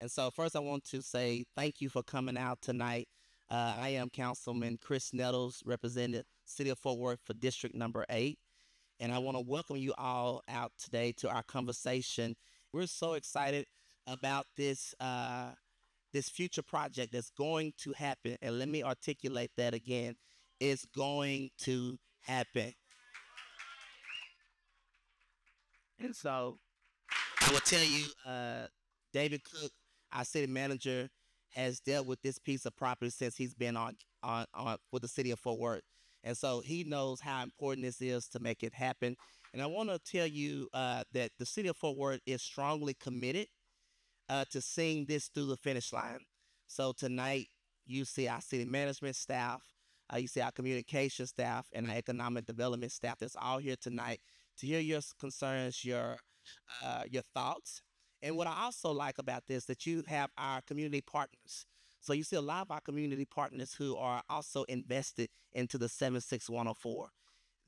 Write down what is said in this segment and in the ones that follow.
And so, first, I want to say thank you for coming out tonight. Uh, I am Councilman Chris Nettles, representing City of Fort Worth for District Number Eight, and I want to welcome you all out today to our conversation. We're so excited about this uh, this future project that's going to happen, and let me articulate that again: it's going to happen. And so, I will tell you, uh, David Cook our city manager has dealt with this piece of property since he's been on on, on with the city of Fort Worth. And so he knows how important this is to make it happen. And I want to tell you uh, that the city of Fort Worth is strongly committed uh, to seeing this through the finish line. So tonight, you see our city management staff, uh, you see our communication staff, and our economic development staff that's all here tonight to hear your concerns, your uh, your thoughts, and what I also like about this that you have our community partners. So you see a lot of our community partners who are also invested into the 76104.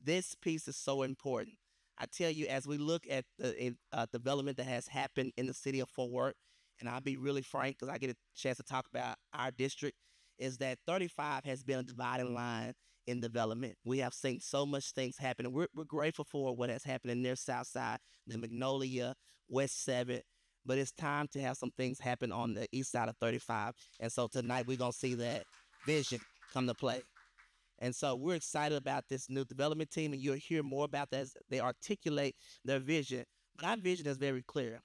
This piece is so important. I tell you, as we look at the uh, development that has happened in the city of Fort Worth, and I'll be really frank because I get a chance to talk about our district, is that 35 has been a dividing line in development. We have seen so much things happen, and we're, we're grateful for what has happened in their south side, the Magnolia, West 7, but it's time to have some things happen on the east side of 35. And so tonight we're going to see that vision come to play. And so we're excited about this new development team, and you'll hear more about that as they articulate their vision. But our vision is very clear.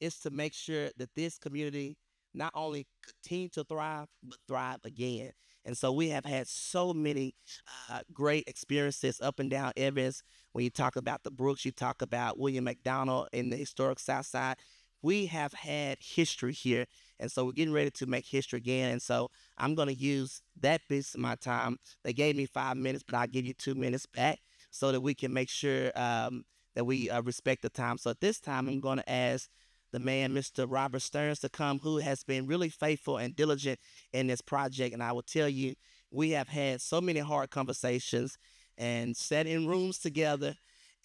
It's to make sure that this community not only continue to thrive, but thrive again. And so we have had so many uh, great experiences up and down Evans. When you talk about the Brooks, you talk about William McDonald in the historic South Side we have had history here. And so we're getting ready to make history again. And so I'm going to use that piece of my time. They gave me five minutes, but I'll give you two minutes back so that we can make sure um, that we uh, respect the time. So at this time, I'm going to ask the man, Mr. Robert Sturns, to come, who has been really faithful and diligent in this project. And I will tell you, we have had so many hard conversations and sat in rooms together.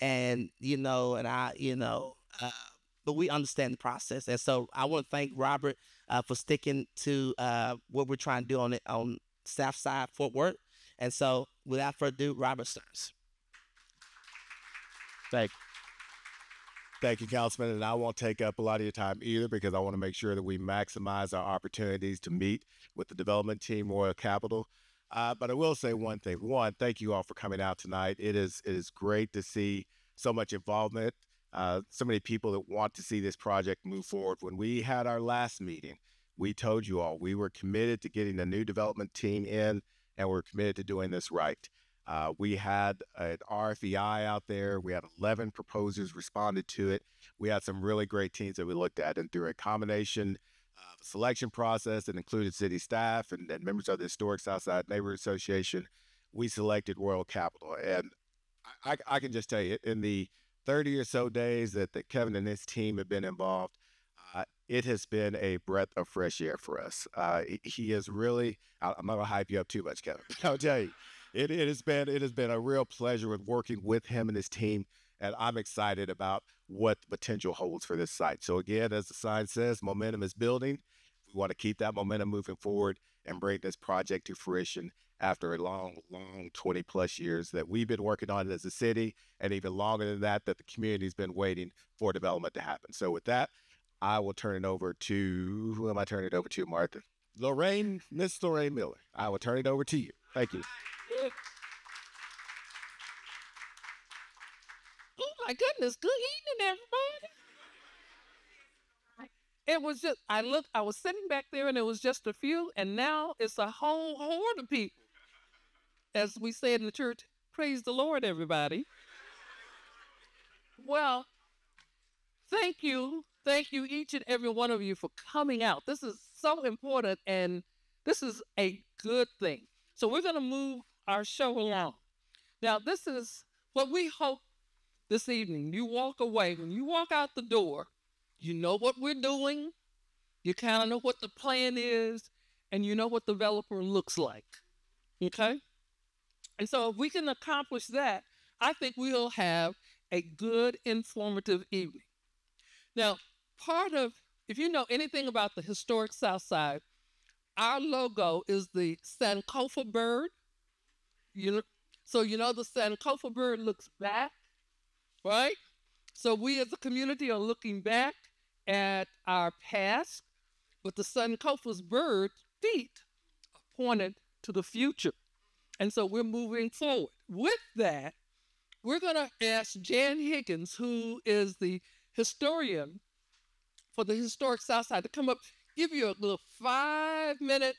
And, you know, and I, you know, uh, but we understand the process. And so I want to thank Robert uh, for sticking to uh, what we're trying to do on it on South Side Fort Worth. And so without further ado, Robert Sturns. Thank you. Thank you, Councilman. And I won't take up a lot of your time either because I want to make sure that we maximize our opportunities to meet with the development team, Royal Capital. Uh, but I will say one thing. One, thank you all for coming out tonight. It is it is great to see so much involvement uh, so many people that want to see this project move forward. When we had our last meeting, we told you all we were committed to getting a new development team in and we're committed to doing this right. Uh, we had an RFEI out there. We had 11 proposers responded to it. We had some really great teams that we looked at, and through a combination of selection process that included city staff and, and members of the Historic Southside Neighborhood Association, we selected Royal Capital. And I, I can just tell you, in the 30 or so days that, that Kevin and his team have been involved, uh, it has been a breath of fresh air for us. Uh, he is really, I'm not gonna hype you up too much, Kevin. I'll tell you, it, it has been it has been a real pleasure with working with him and his team, and I'm excited about what the potential holds for this site. So again, as the sign says, momentum is building. We want to keep that momentum moving forward and bring this project to fruition after a long, long 20 plus years that we've been working on it as a city, and even longer than that, that the community's been waiting for development to happen. So, with that, I will turn it over to who am I turning it over to, Martha? Lorraine, Miss Lorraine Miller. I will turn it over to you. Thank you. Oh my goodness! Good evening, everybody. It was just I looked. I was sitting back there, and it was just a few, and now it's a whole horde of people as we said in the church, praise the Lord, everybody. Well, thank you. Thank you, each and every one of you, for coming out. This is so important, and this is a good thing. So, we're going to move our show along. Now, this is what we hope this evening. You walk away, when you walk out the door, you know what we're doing, you kind of know what the plan is, and you know what the developer looks like. Okay? And so, if we can accomplish that, I think we'll have a good, informative evening. Now, part of if you know anything about the historic South Side, our logo is the Sankofa bird. You know, so you know the Sankofa bird looks back, right? So we as a community are looking back at our past, but the Sankofa's bird feet are pointed to the future. And so we're moving forward. With that, we're going to ask Jan Higgins, who is the historian for the historic South Side, to come up, give you a little five minute,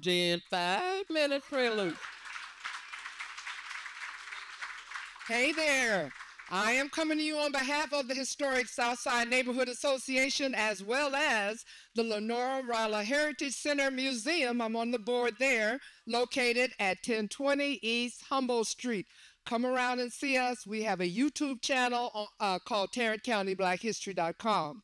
Jan, five minute prelude. Hey there. I am coming to you on behalf of the Historic Southside Neighborhood Association as well as the Lenora Rolla Heritage Center Museum. I'm on the board there, located at 1020 East Humboldt Street. Come around and see us. We have a YouTube channel uh, called TarrantCountyBlackHistory.com.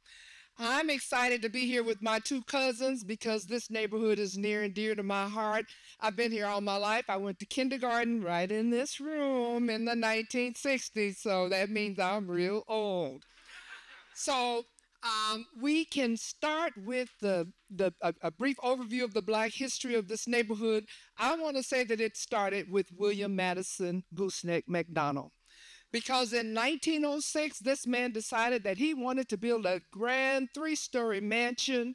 I'm excited to be here with my two cousins because this neighborhood is near and dear to my heart. I've been here all my life. I went to kindergarten right in this room in the 1960s, so that means I'm real old. So um, we can start with the, the a, a, brief overview of the black history of this neighborhood. I want to say that it started with William Madison Gooseneck McDonald because in 1906, this man decided that he wanted to build a grand three story mansion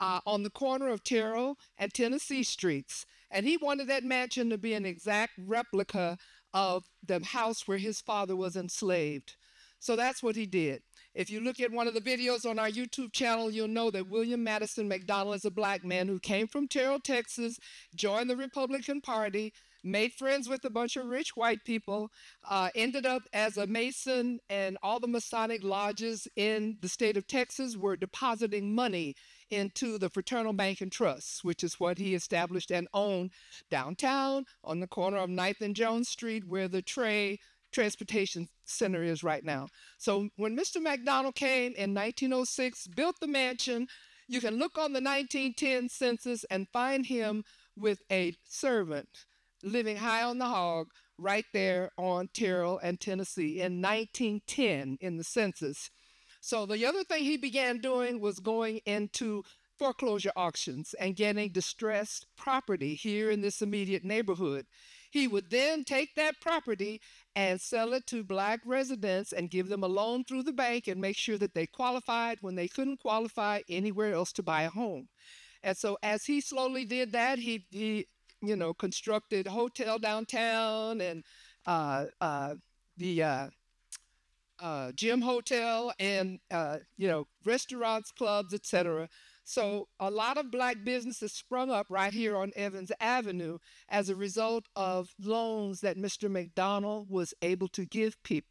uh, on the corner of Terrell and Tennessee Streets. And he wanted that mansion to be an exact replica of the house where his father was enslaved. So that's what he did. If you look at one of the videos on our YouTube channel, you'll know that William Madison McDonald is a black man who came from Terrell, Texas, joined the Republican Party, made friends with a bunch of rich white people, uh, ended up as a Mason, and all the Masonic lodges in the state of Texas were depositing money into the Fraternal Bank and Trust, which is what he established and owned downtown on the corner of 9th and Jones Street, where the Trey Transportation Center is right now. So when Mr. McDonald came in 1906, built the mansion, you can look on the 1910 census and find him with a servant living high on the hog right there on Terrell and Tennessee in 1910 in the census. So the other thing he began doing was going into foreclosure auctions and getting distressed property here in this immediate neighborhood. He would then take that property and sell it to black residents and give them a loan through the bank and make sure that they qualified when they couldn't qualify anywhere else to buy a home. And so as he slowly did that, he, he you know, constructed hotel downtown and uh, uh, the uh, uh, Jim hotel and uh, you know restaurants, clubs, etc. So a lot of black businesses sprung up right here on Evans Avenue as a result of loans that Mr. McDonald was able to give people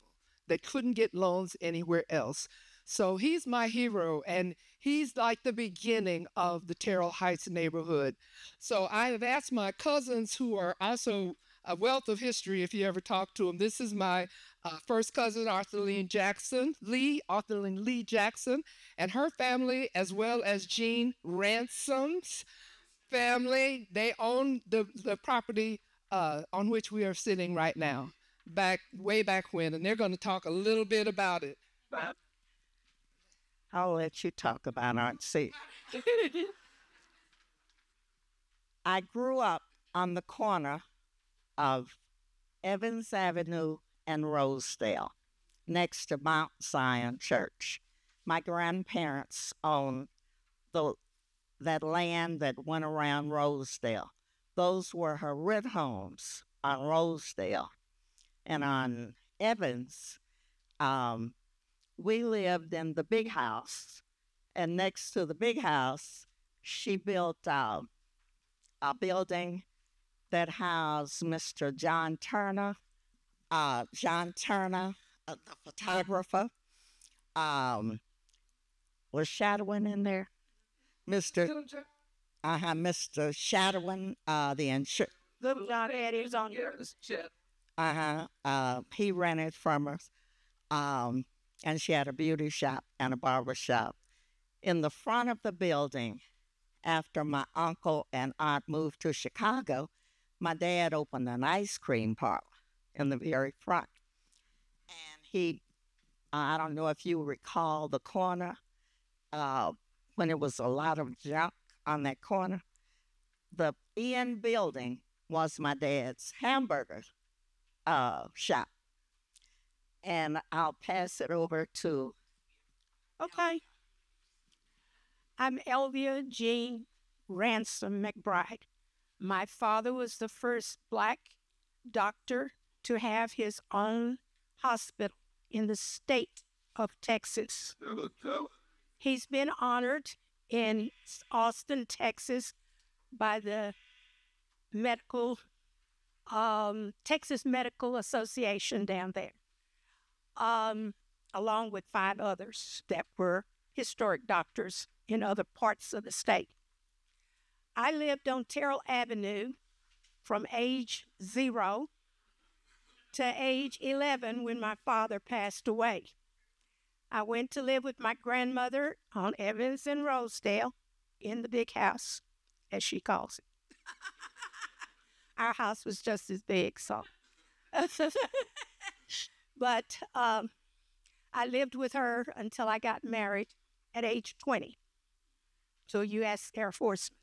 that couldn't get loans anywhere else. So he's my hero, and he's like the beginning of the Terrell Heights neighborhood. So I have asked my cousins, who are also a wealth of history, if you ever talk to them. This is my uh, first cousin, Arthur Lee Jackson, Lee, Arthur Lee Jackson, and her family, as well as Jean Ransom's family. They own the, the property uh, on which we are sitting right now, back way back when, and they're going to talk a little bit about it. I'll let you talk about Aunt C. I grew up on the corner of Evans Avenue and Rosedale, next to Mount Zion Church. My grandparents owned the, that land that went around Rosedale. Those were her red homes on Rosedale. And on Evans, um, we lived in the big house, and next to the big house, she built uh, a building that housed Mr. John Turner, uh, John Turner, uh, the photographer. Um, was Shadowin in there? Mr. Uh huh, Mr. Shadowin, uh, the insurance. Little John Eddie's on yours. Uh huh. Uh, he rented from us. Um, and she had a beauty shop and a barber shop. In the front of the building, after my uncle and aunt moved to Chicago, my dad opened an ice cream parlor in the very front. And he, I don't know if you recall the corner, uh, when it was a lot of junk on that corner. The end building was my dad's hamburger uh, shop. And I'll pass it over to Okay. I'm Elvia Jean Ransom McBride. My father was the first black doctor to have his own hospital in the state of Texas. He's been honored in Austin, Texas by the medical um, Texas Medical Association down there, um, along with five others that were historic doctors in other parts of the state. I lived on Terrell Avenue from age zero to age 11 when my father passed away. I went to live with my grandmother on Evans and Rosedale in the big house, as she calls it. Our house was just as big, so. but um, I lived with her until I got married at age 20 to a U.S. Air Forceman.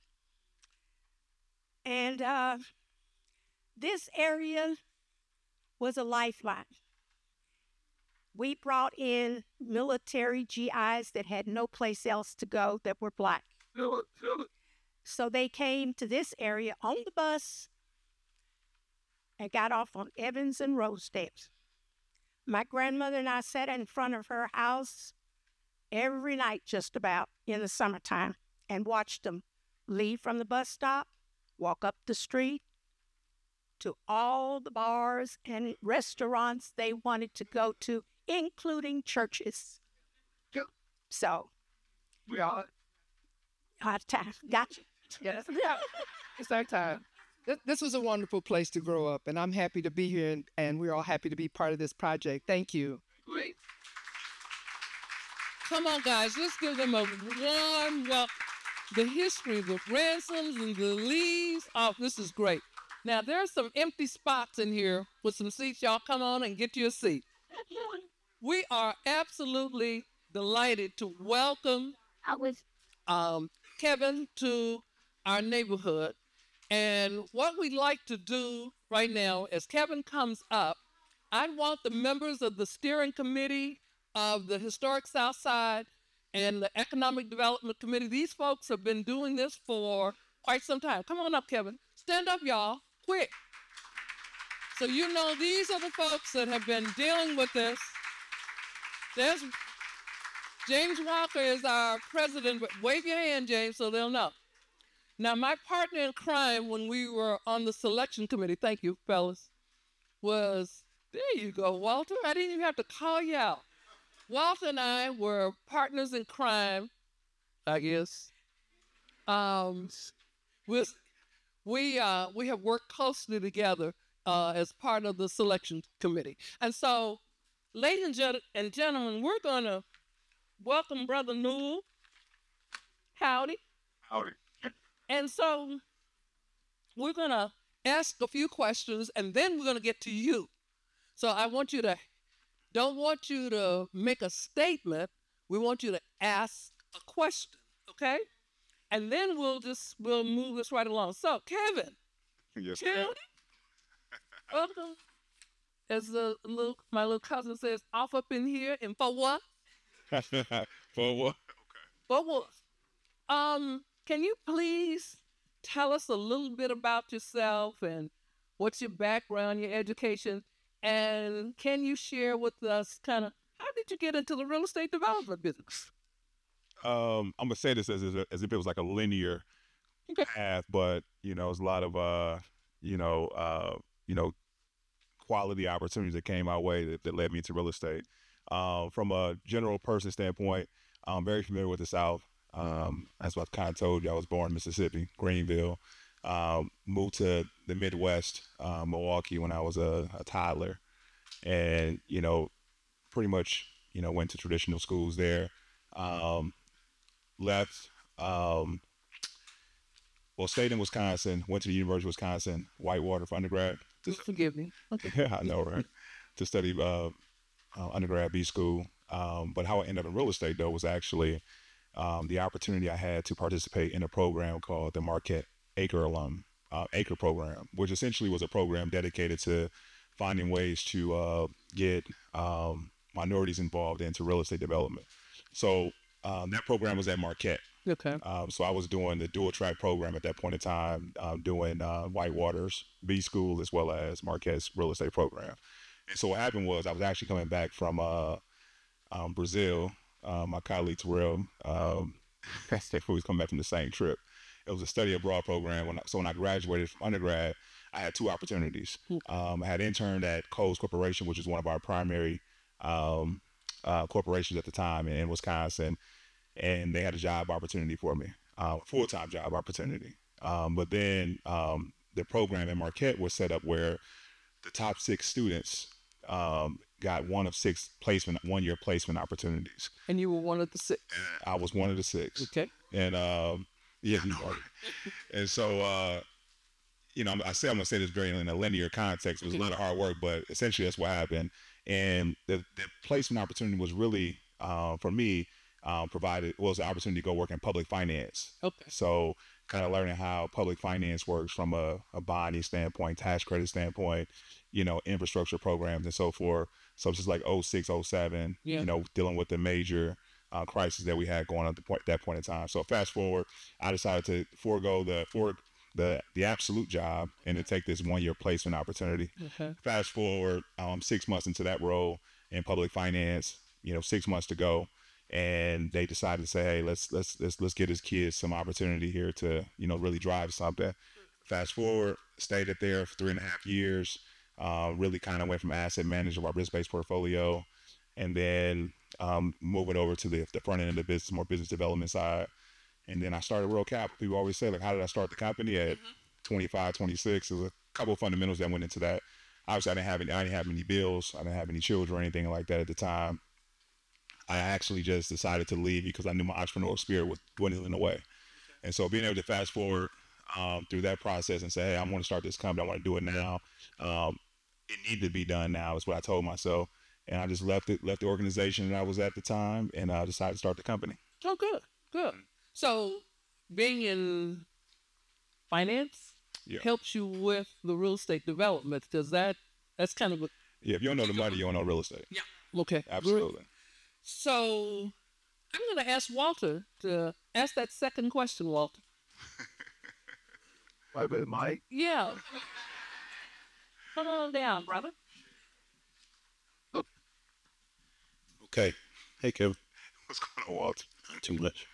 And uh, this area was a lifeline. We brought in military GIs that had no place else to go that were black. So they came to this area on the bus and got off on Evans and Rosedale. My grandmother and I sat in front of her house every night, just about in the summertime, and watched them leave from the bus stop, walk up the street to all the bars and restaurants they wanted to go to, including churches. So, We all, out of time. Gotcha. yes, yeah, it's our time. This, this was a wonderful place to grow up, and I'm happy to be here, and, and we're all happy to be part of this project. Thank you. Great. Come on, guys, let's give them a warm welcome. The history, the ransoms and the leaves. Oh, this is great. Now there's some empty spots in here with some seats. Y'all come on and get you a seat. We are absolutely delighted to welcome I um, Kevin to our neighborhood. And what we'd like to do right now, as Kevin comes up, I want the members of the steering committee of the Historic South Side and the Economic Development Committee. These folks have been doing this for quite some time. Come on up, Kevin. Stand up, y'all, quick. So you know these are the folks that have been dealing with this. There's James Walker is our president. Wave your hand, James, so they'll know. Now, my partner in crime when we were on the selection committee, thank you, fellas, was there you go, Walter. I didn't even have to call you out. Walter and I were partners in crime, I guess. Um, with, we uh, we have worked closely together uh, as part of the selection committee, and so, ladies and, gen- and gentlemen, we're gonna welcome Brother Newell. Howdy. Howdy. And so we're going to ask a few questions and then we're going to get to you. So I want you to, don't want you to make a statement. We want you to ask a question, okay? And then we'll just, we'll move this right along. So, Kevin, Yes. Tony, welcome. As the little, my little cousin says, off up in here and for what? For what? Okay. For what? Um, can you please tell us a little bit about yourself and what's your background, your education, and can you share with us kind of how did you get into the real estate development business? um, I'm gonna say this as as if it was like a linear Okay. path, but you know, it's a lot of uh, you know, uh, you know, quality opportunities that came my way that, that led me to real estate. Um, from a general person standpoint, I'm very familiar with the South. Um, that's what I kind of told you. I was born in Mississippi, Greenville. Um, moved to the Midwest, uh, Milwaukee, when I was a, a toddler, and you know, pretty much, you know, went to traditional schools there. Um, left. Um, well, stayed in Wisconsin. Went to the University of Wisconsin, Whitewater for undergrad. Just forgive me. Okay. Yeah, I know, right? to study uh, uh, undergrad B school. Um, but how I ended up in real estate though was actually um, the opportunity I had to participate in a program called the Marquette ACRE Alum uh, ACRE Program, which essentially was a program dedicated to finding ways to uh, get um, minorities involved into real estate development. So um, that program was at Marquette. Okay. Um, so I was doing the dual track program at that point in time, um, doing uh, Whitewater's B School as well as Marquette's real estate program. And so what happened was I was actually coming back from uh, um, Brazil. Uh, my colleague Terrell, um, we was coming back from the same trip. It was a study abroad program. When I, so when I graduated from undergrad, I had two opportunities. Um, I had interned at Kohl's Corporation, which is one of our primary um, uh, corporations at the time in, Wisconsin, and they had a job opportunity for me, uh, full time job opportunity. Um, but then um, the program at Marquette was set up where the top six students um, got one of six placement, one year placement opportunities. And you were one of the six. I was one of the six. Okay. And um, yeah, you are. and so uh, you know, I say I'm gonna say this very in a linear context. It was a lot of hard work, but essentially that's what happened. And the, the placement opportunity was really uh, for me um, provided was the opportunity to go work in public finance. Okay. So kind of learning how public finance works from a, a bonding standpoint, tax credit standpoint, you know, infrastructure programs and so forth. So it's just like 06, 07, Yeah. you know, dealing with the major uh, crisis that we had going on at the point, that point in time. So fast forward, I decided to forego the for the the absolute job and to take this one year placement opportunity. Okay. Fast forward, um, six months into that role in public finance, you know, six months to go, and they decided to say, hey, let's let's let's let's get his kids some opportunity here to you know really drive something. Fast forward, stayed at there for three and a half years. Uh, really kind of went from asset manager of our risk-based portfolio, and then um, moving over to the, the front end of the business, more business development side. And then I started Royal Capital. People always say, like, how did I start the company at 25, 26? There's a couple of fundamentals that went into that. Obviously, I didn't have any, I didn't have any bills. I didn't have any children or anything like that at the time. I actually just decided to leave because I knew my entrepreneurial spirit was dwindling away. And so being able to fast forward um, through that process and say, hey, I want to start this company. I want to do it now. Um, it needed to be done now is what I told myself. And I just left it, left the organization that I was at the time and I uh, decided to start the company. Oh, good, good. So being in finance Yeah. helps you with the real estate development. Does that? That's kind of a, Yeah, if you don't know the money, you don't know real estate. Yeah. Okay. good. Absolutely. So I'm going to ask Walter to ask that second question, Walter. Wait a minute, Mike. Yeah. Put on down, brother. Okay. Hey, Kevin. What's going on, Walter? Not too much.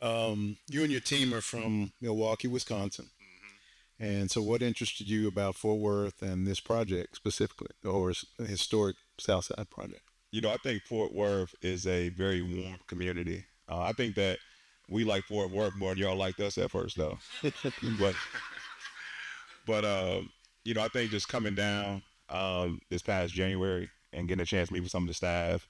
Um, you and your team are from Milwaukee, Wisconsin. And so, what interested you about Fort Worth and this project specifically, or s- historic Southside project? You know, I think Fort Worth is a very warm community. Uh, I think that we like Fort Worth more than y'all liked us at first, though. but, but um, you know, I think just coming down um, this past January and getting a chance to meet with some of the staff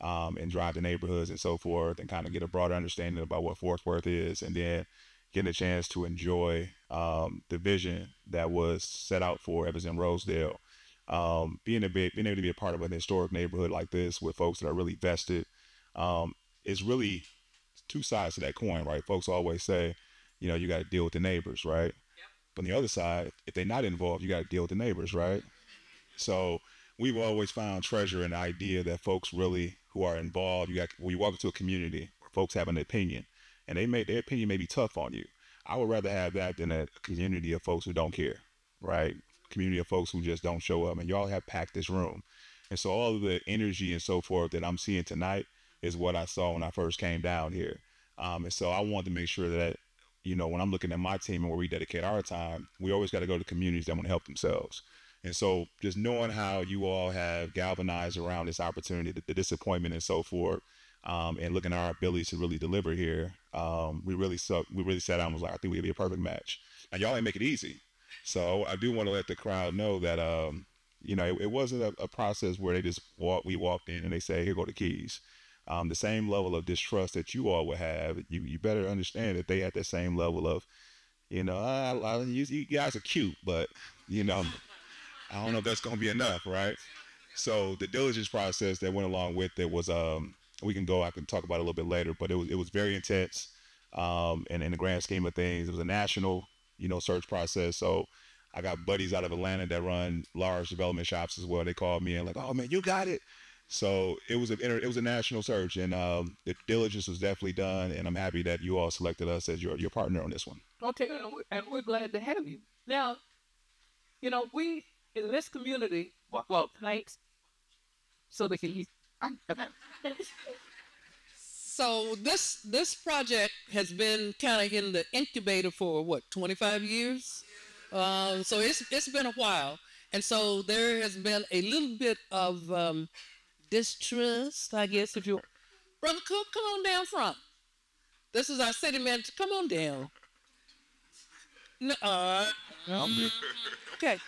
um, and drive the neighborhoods and so forth, and kind of get a broader understanding about what Fort Worth is, and then getting a chance to enjoy um, the vision that was set out for Evans and Rosedale. Um, being a bit, being able to be a part of an historic neighborhood like this with folks that are really vested, um, is really two sides to that coin, right? Folks always say, you know, you got to deal with the neighbors, right? But on the other side, if they're not involved, you got to deal with the neighbors, right? So we've always found treasure in the idea that folks really who are involved, you got when you walk into a community where folks have an opinion, and they may their opinion may be tough on you. I would rather have that than a community of folks who don't care, right? Community of folks who just don't show up, and y'all have packed this room, and so all of the energy and so forth that I'm seeing tonight is what I saw when I first came down here, um, and so I wanted to make sure that you know when I'm looking at my team and where we dedicate our time, we always got to go to communities that want to help themselves. And so just knowing how you all have galvanized around this opportunity, the, the disappointment and so forth, um, and looking at our abilities to really deliver here, um, we really so we really sat down and was like, I think we'd be a perfect match. And y'all ain't make it easy. So I do want to let the crowd know that um, you know, it, it wasn't a, a process where they just walk we walked in and they say, Here go the keys. Um, the same level of distrust that you all would have, you you better understand that they had that same level of, you know, I, I, you, you guys are cute, but you know, I don't know if that's to be enough, right? So the diligence process that went along with it was um we can go. I can talk about it a little bit later, but it was it was very intense. Um, and in the grand scheme of things, it was a national, you know, search process. So I got buddies out of Atlanta that run large development shops as well. They called me and like, oh man, you got it. So it was a it was a national search, and um, the diligence was definitely done. And I'm happy that you all selected us as your your partner on this one. Okay, and we're, and we're glad to have you. Now, you know, we in this community, well, well thanks, so they can eat. So this this project has been kind of in the incubator for what 25 years. Uh, so it's it's been a while, and so there has been a little bit of um, distrust, I guess, if you, brother Cook, come on down front. This is our city manager. Come on down. No, uh, okay.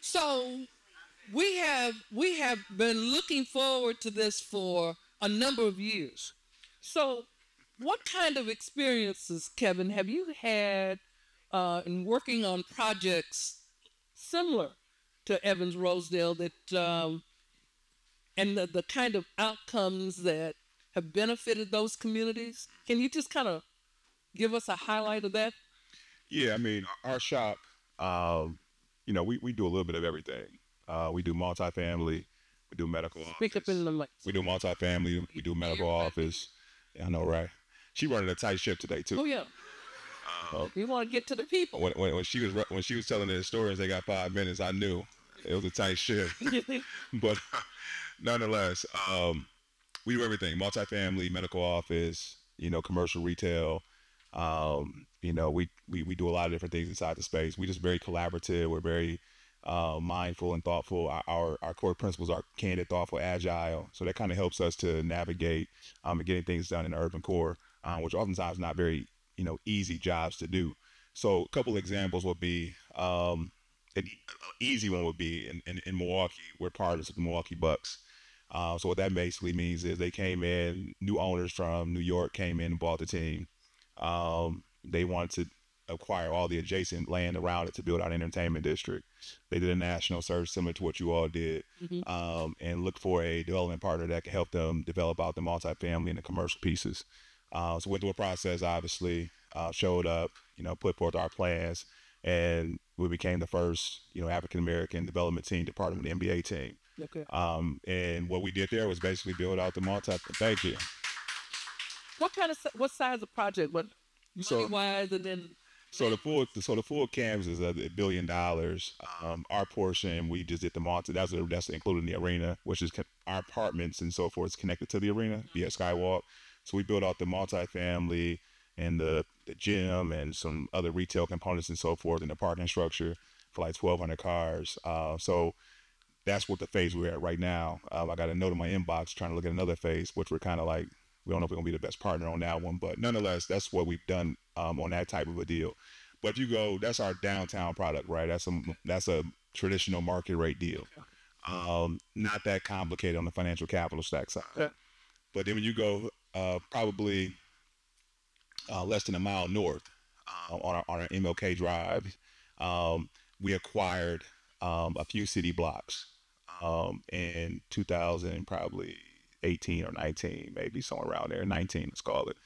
So we have we have been looking forward to this for a number of years. So, what kind of experiences, Kevin, have you had uh, in working on projects similar to Evans Rosedale that um, and the, the kind of outcomes that have benefited those communities? Can you just kind of give us a highlight of that? Yeah, I mean, our shop, um, you know, we, we do a little bit of everything. Uh, we do multifamily, we do medical Speak office. up in the mic. We do multifamily, we do medical office. Yeah, I know, right? She running a tight ship today too. Oh yeah. Uh, You want to get to the people. when, when, when she was when she was telling the historians they got five minutes, I knew it was a tight ship. but nonetheless, um, we do everything: multifamily, medical office, you know, commercial retail. Um, you know, we, we we do a lot of different things inside the space. We just very collaborative. We're very uh, mindful and thoughtful. Our, our our core principles are candid, thoughtful, agile. So that kind of helps us to navigate um, getting things done in the urban core, um, which oftentimes not very you know easy jobs to do. So a couple examples would be um, an easy one would be in, in, in Milwaukee. We're partners with the Milwaukee Bucks. Uh, so what that basically means is they came in, new owners from New York came in and bought the team. Um, they wanted to acquire all the adjacent land around it to build out an entertainment district. They did a national search similar to what you all did, Mhm. um, and look for a development partner that could help them develop out the multifamily and the commercial pieces. Uh, so went through a process, obviously, uh, showed up, you know, put forth our plans, and we became the first, you know, African American development team to partner with the NBA team. Okay. Um, and what we did there was basically build out the multi. Thank you. What kind of what size of project? What money So- wise, and then So the full, so the full canvas is a billion dollars. Um, our portion, we just did the multi. That's that's including the arena, which is our apartments and so forth, is connected to the arena via Skywalk. So we built out the multi-family and the the gym and some other retail components and so forth, and the parking structure for like twelve hundred cars. Uh, so that's what the phase we're at right now. Um, I got a note in my inbox trying to look at another phase, which we're kind of like we don't know if we're gonna be the best partner on that one, but nonetheless, that's what we've done um, on that type of a deal. But if you go, that's our downtown product, right? That's a that's a traditional market rate deal. Um, not that complicated on the financial capital stack side. Okay. But then when you go uh, probably uh, less than a mile north uh, on our on our MLK Drive, um, we acquired um, a few city blocks um, in 2000, probably 18 or 19, maybe somewhere around there, 19, let's call it.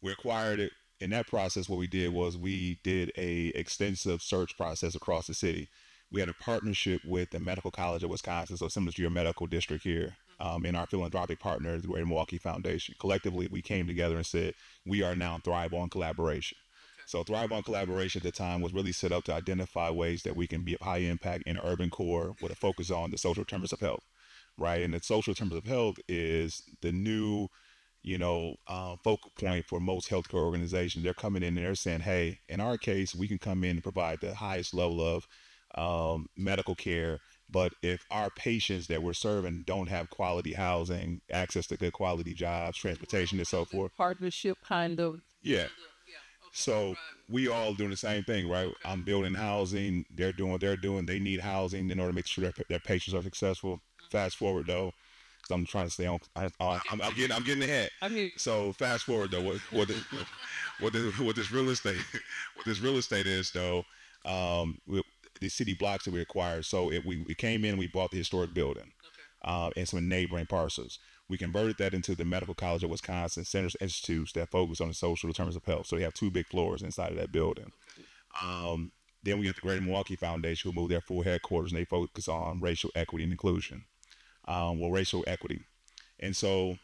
We acquired it. In that process, what we did was we did a extensive search process across the city. We had a partnership with the Medical College of Wisconsin, so similar to your medical district here, um, and our philanthropic partners, the Greater Milwaukee Foundation. Collectively, we came together and said, we are now ThriveOn Collaboration. So ThriveOn Collaboration at the time was really set up to identify ways that we can be of high impact in urban core with a focus on the social terms of health, right? And the social terms of health is the new, you know, uh, focal point for most healthcare organizations. They're coming in and they're saying, hey, in our case, we can come in and provide the highest level of um, medical care. But if our patients that we're serving don't have quality housing, access to good quality jobs, transportation, and so forth, partnership kind of. yeah. So we all doing the same thing, right? I'm building housing. They're doing what they're doing. They need housing in order to make sure their, their patients are successful. Fast forward though, because I'm trying to stay on. I, I'm getting I'm getting ahead. I mean, So fast forward though, what what this, what this, what this real estate what this real estate is though, um, we, the city blocks that we acquired. So it, we we came in, we bought the historic building, uh, and some neighboring parcels. We converted that into the Medical College of Wisconsin Centers Institutes that focus on the social determinants of health. So they have two big floors inside of that building. Um, then we have the Greater Milwaukee Foundation, who moved their full headquarters and they focus on racial equity and inclusion. Um, well, racial equity. And so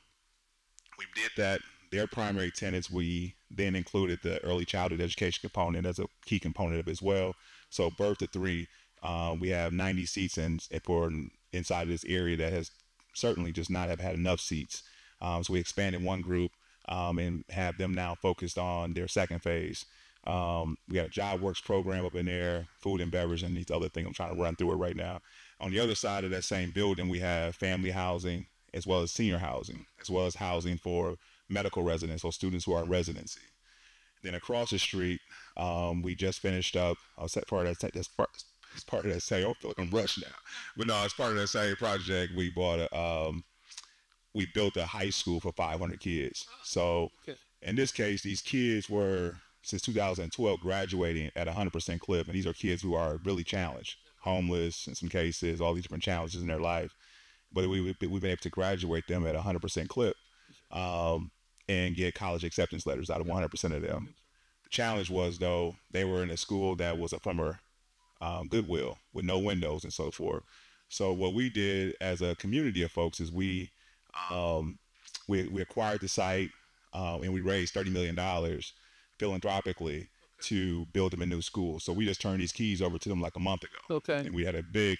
we did that. Their primary tenants, we then included the early childhood education component as a key component of it as well. So birth to three, uh, we have 90 seats in, for inside of this area that has certainly just not have had enough seats. Um, so we expanded one group um, and have them now focused on their second phase. Um, we got a job works program up in there, food and beverage, and these other things. I'm trying to run through it right now. On the other side of that same building, we have family housing as well as senior housing, as well as housing for medical residents or students who are in residency. Then across the street, um, we just finished up. I was part of that. That's it's part of that same. I feel like I'm rushed now, but no, it's part of that same project. We bought a. Um, we built a high school for 500 kids. So Okay. in this case, these kids were since 2012 graduating at 100% clip, and these are kids who are really challenged, homeless in some cases, all these different challenges in their life. But we we've been able to graduate them at 100% clip, um, and get college acceptance letters out of 100% of them. The challenge was though they were in a school that was a former um, Goodwill with no windows and so forth. So what we did as a community of folks is we um, we, we acquired the site um, and we raised thirty million dollars philanthropically to build them a new school. So we just turned these keys over to them like a month ago, Okay. and we had a big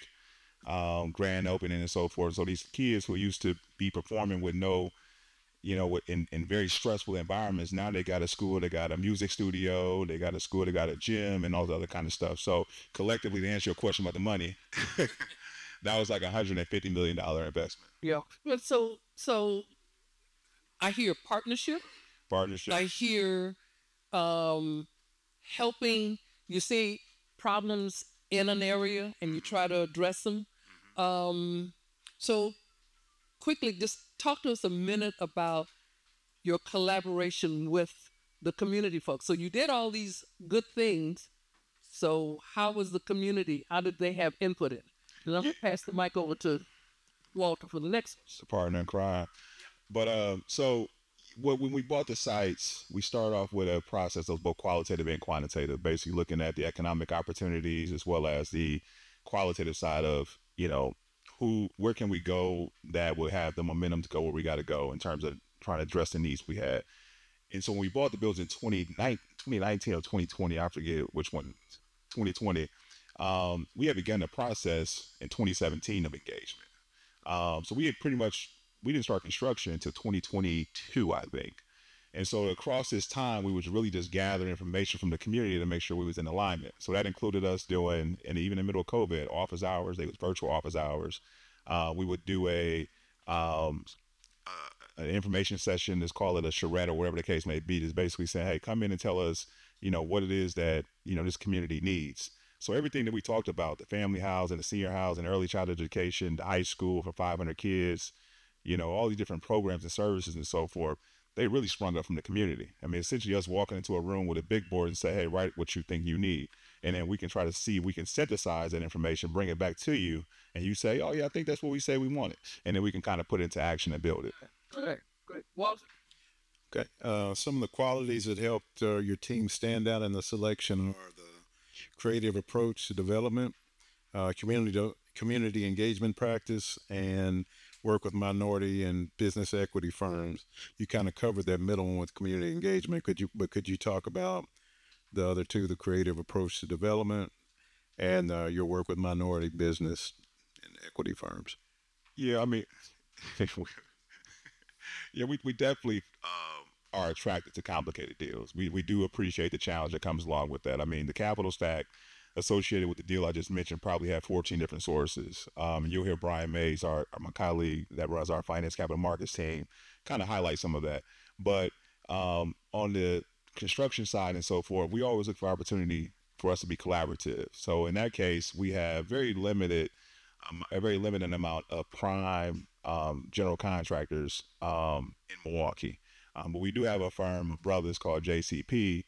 um, grand opening and so forth. So these kids who used to be performing with no you know, in, in very stressful environments. Now they got a school, they got a music studio, they got a school, they got a gym, and all the other kind of stuff. So collectively, to answer your question about the money, that was like a hundred and fifty million dollar investment Yeah. But so so I hear partnership. partnership. I hear um, helping. You see problems in an area and you try to address them. Um, so, quickly, just talk to us a minute about your collaboration with the community folks. So, you did all these good things. So, how was the community? How did they have input in? And I'm to pass the mic over to Walter for the next. It's a partner in crime. But um, so when we bought the sites, we started off with a process that was both qualitative and quantitative, basically looking at the economic opportunities as well as the qualitative side of you know who where can we go that will have the momentum to go where we got to go in terms of trying to address the needs we had. And so when we bought the buildings in 2019, 2019 or 2020, I forget which one, 2020, um, we had begun the process in 2017 of engagement. Um, so we had pretty much we didn't start construction until 2022, I think. And so across this time, we was really just gathering information from the community to make sure we was in alignment. So that included us doing, and even in the middle of COVID, office hours. They was virtual office hours. Uh, we would do a um, uh, an information session. Let's call it a charrette or whatever the case may be. Just basically saying, hey, come in and tell us, you know, what it is that you know this community needs. So everything that we talked about, the family house and the senior house and early childhood education, the high school for 500 kids, you know, all these different programs and services and so forth, they really sprung up from the community. I mean, essentially us walking into a room with a big board and say, hey, write what you think you need. And then we can try to see, we can synthesize that information, bring it back to you, and you say, oh, yeah, I think that's what we say we wanted. And then we can kind of put it into action and build it. Great, great. Walter. Okay. Uh, some of the qualities that helped uh, your team stand out in the selection are the creative approach to development, uh, community community engagement practice, and work with minority and business equity firms. You kind of covered that middle one with community engagement. Could you? But could you talk about the other two, the creative approach to development, and uh, your work with minority business and equity firms? Yeah, I mean, yeah, we, we definitely um, are attracted to complicated deals. We, we do appreciate the challenge that comes along with that. I mean, the capital stack associated with the deal I just mentioned probably had 14 different sources. Um, you'll hear Brian Mays, our, my colleague that runs our finance capital markets team, kind of highlight some of that. But um, on the construction side and so forth, we always look for opportunity for us to be collaborative. So in that case, we have very limited, um, a very limited amount of prime um, general contractors um, in Milwaukee. Um, but we do have a firm of brothers called JCP,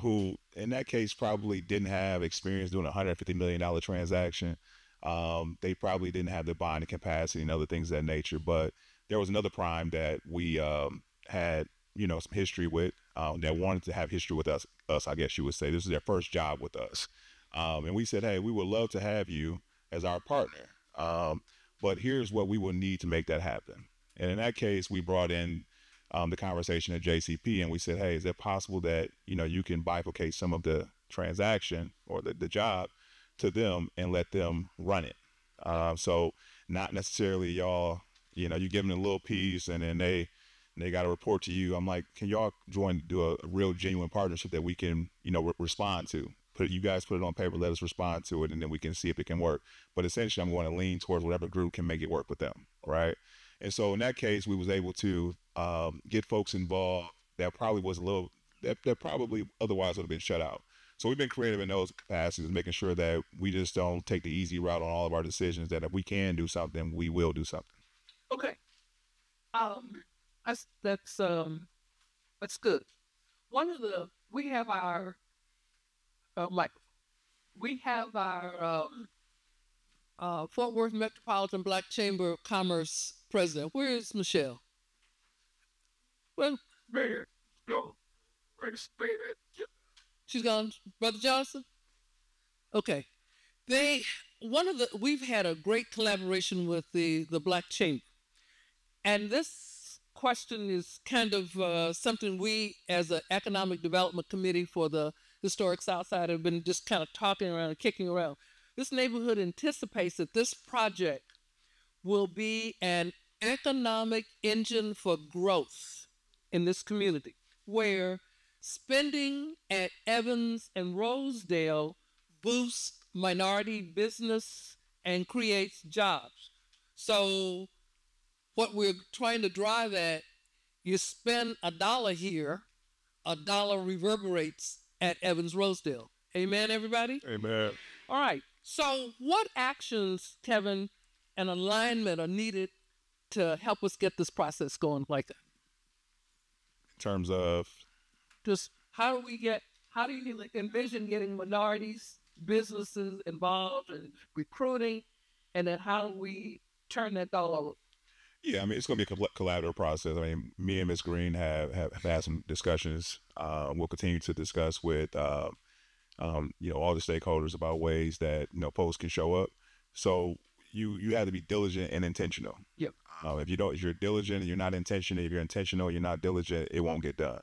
who in that case probably didn't have experience doing a $150 million transaction. Um, they probably didn't have the bonding capacity and other things of that nature, but there was another prime that we um, had, you know, some history with um, that wanted to have history with us. Us, I guess you would say. This is their first job with us, um, and we said, hey, we would love to have you as our partner, um, but here's what we will need to make that happen. And in that case, we brought in um, the conversation at JCP, and we said, hey, is it possible that you know you can bifurcate some of the transaction or the, the job to them and let them run it? Uh, so not necessarily y'all, you know, you give them a little piece and then they they got to report to you. I'm like, can y'all join do a, a real genuine partnership that we can, you know, re- respond to? Put you guys put it on paper, let us respond to it, and then we can see if it can work. But essentially, I'm going to lean towards whatever group can make it work with them, right? And so in that case, we was able to um, get folks involved that probably was a little that, that probably otherwise would have been shut out. So we've been creative in those capacities, making sure that we just don't take the easy route on all of our decisions. That if we can do something, we will do something. Okay. Um, that's that's um, that's good. One of the we have our uh, like we have our um, uh, Fort Worth Metropolitan Black Chamber of Commerce president. Where is Michelle? Well, Mayor, go. She's gone, Brother Johnson. Okay, they one of the we've had a great collaboration with the the Black Chamber, and this question is kind of uh, something we, as an economic development committee for the historic South Side, have been just kind of talking around and kicking around. This neighborhood anticipates that this project will be an economic engine for growth in this community, where spending at Evans and Rosedale boosts minority business and creates jobs. So, what we're trying to drive at, you spend a dollar here, a dollar reverberates at Evans Rosedale. Amen, everybody? Amen. All right. So, what actions, Kevin, and alignment are needed to help us get this process going like that? In terms of just how do we get how do you envision getting minorities businesses involved in recruiting and then how do we turn that all over yeah, I mean, it's going to be a collaborative process. I mean, me and Ms. Green have, have, have had some discussions. Uh, we'll continue to discuss with, uh, um, you know, all the stakeholders about ways that, you know, folks can show up. So you you have to be diligent and intentional. Yep. Uh, if you don't, if you're diligent and you're not intentional, if you're intentional, you're not diligent, it won't get done.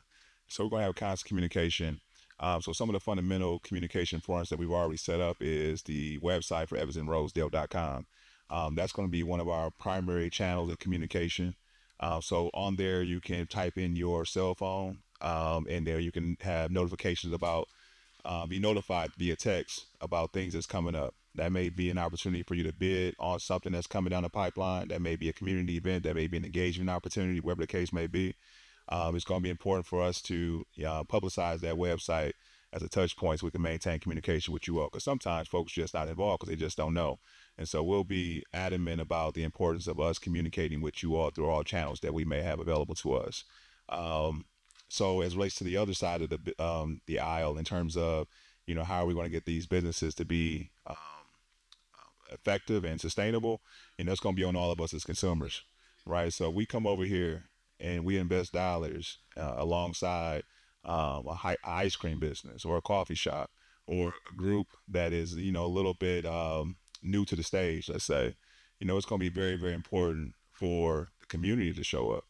So we're going to have constant communication. Um, so some of the fundamental communication fronts that we've already set up is the website for evansandrosedale.com. Um, that's going to be one of our primary channels of communication. Uh, so on there, you can type in your cell phone, um, and there you can have notifications about, uh, be notified via text about things that's coming up. That may be an opportunity for you to bid on something that's coming down the pipeline. That may be a community event. That may be an engagement opportunity, whatever the case may be. Um, it's going to be important for us to publicize that website as a touch point so we can maintain communication with you all. Because sometimes folks just not involved because they just don't know. And so we'll be adamant about the importance of us communicating with you all through all channels that we may have available to us. Um, so as relates to the other side of the um, the aisle, in terms of you know how are we going to get these businesses to be um, effective and sustainable, and that's going to be on all of us as consumers, right? So we come over here and we invest dollars uh, alongside um, a high, ice cream business or a coffee shop or a group that is you know a little bit um, new to the stage, let's say, you know, it's going to be very, very important for the community to show up,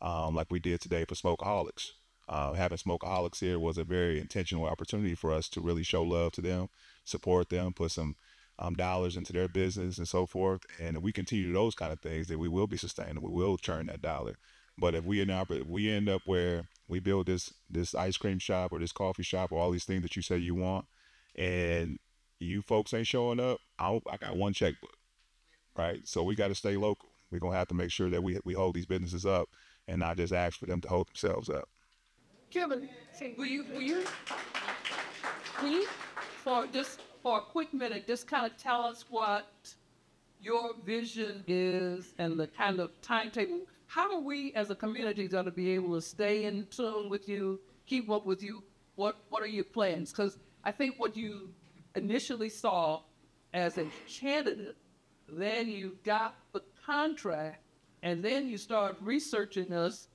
um, like we did today for Smokeaholics. Uh, having Smokeaholics here was a very intentional opportunity for us to really show love to them, support them, put some um, dollars into their business and so forth. And if we continue those kind of things, then we will be sustainable. We will turn that dollar. But if we end up, if we end up where we build this this ice cream shop or this coffee shop or all these things that you say you want, and you folks ain't showing up, I, I got one checkbook, right? So we got to stay local. We're gonna have to make sure that we we hold these businesses up and not just ask for them to hold themselves up. Kevin, will you will you will you for just for a quick minute just kind of tell us what your vision is and the kind of timetable? How are we as a community going to be able to stay in tune with you, keep up with you? What what are your plans? Because I think what you initially saw as a candidate, then you got the contract, and then you start researching us.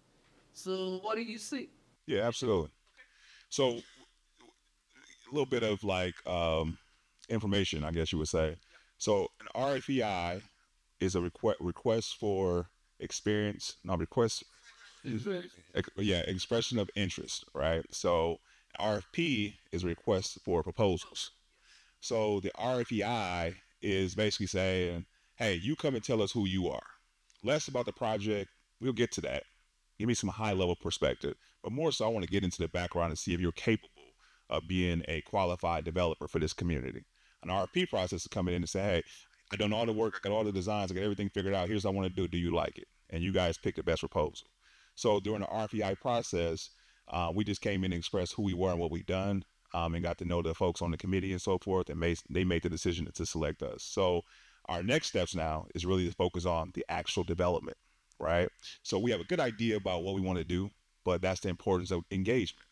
So what do you see? Yeah, absolutely. So, a little bit of like um, information, I guess you would say. So, an RFEI is a request request for experience, not request, yeah, expression of interest, right? So, RFP is a request for proposals. So, the RFEI is basically saying, hey, you come and tell us who you are. Less about the project. We'll get to that. Give me some high level perspective. But more so, I want to get into the background and see if you're capable of being a qualified developer for this community. An RFP process is coming in and say, hey, I done all the work, I got all the designs, I got everything figured out. Here's what I want to do. Do you like it? And you guys pick the best proposal. So during the RFEI process, uh, we just came in and expressed who we were and what we've done, um, and got to know the folks on the committee and so forth, and made, they made the decision to select us. So our next steps now is really to focus on the actual development, right? So we have a good idea about what we want to do, but that's the importance of engagement.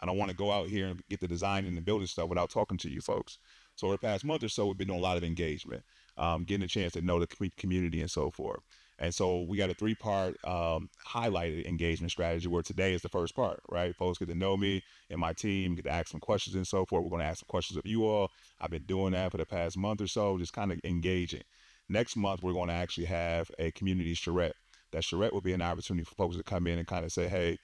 I don't want to go out here and get the design and the building stuff without talking to you folks. So over the past month or so, we've been doing a lot of engagement, um, getting a chance to know the community and so forth. And so we got a three part um, highlighted engagement strategy where today is the first part, right? Folks get to know me and my team, get to ask some questions and so forth. We're going to ask some questions of you all. I've been doing that for the past month or so, just kind of engaging. Next month, we're going to actually have a community charrette. That charrette will be an opportunity for folks to come in and kind of say, hey,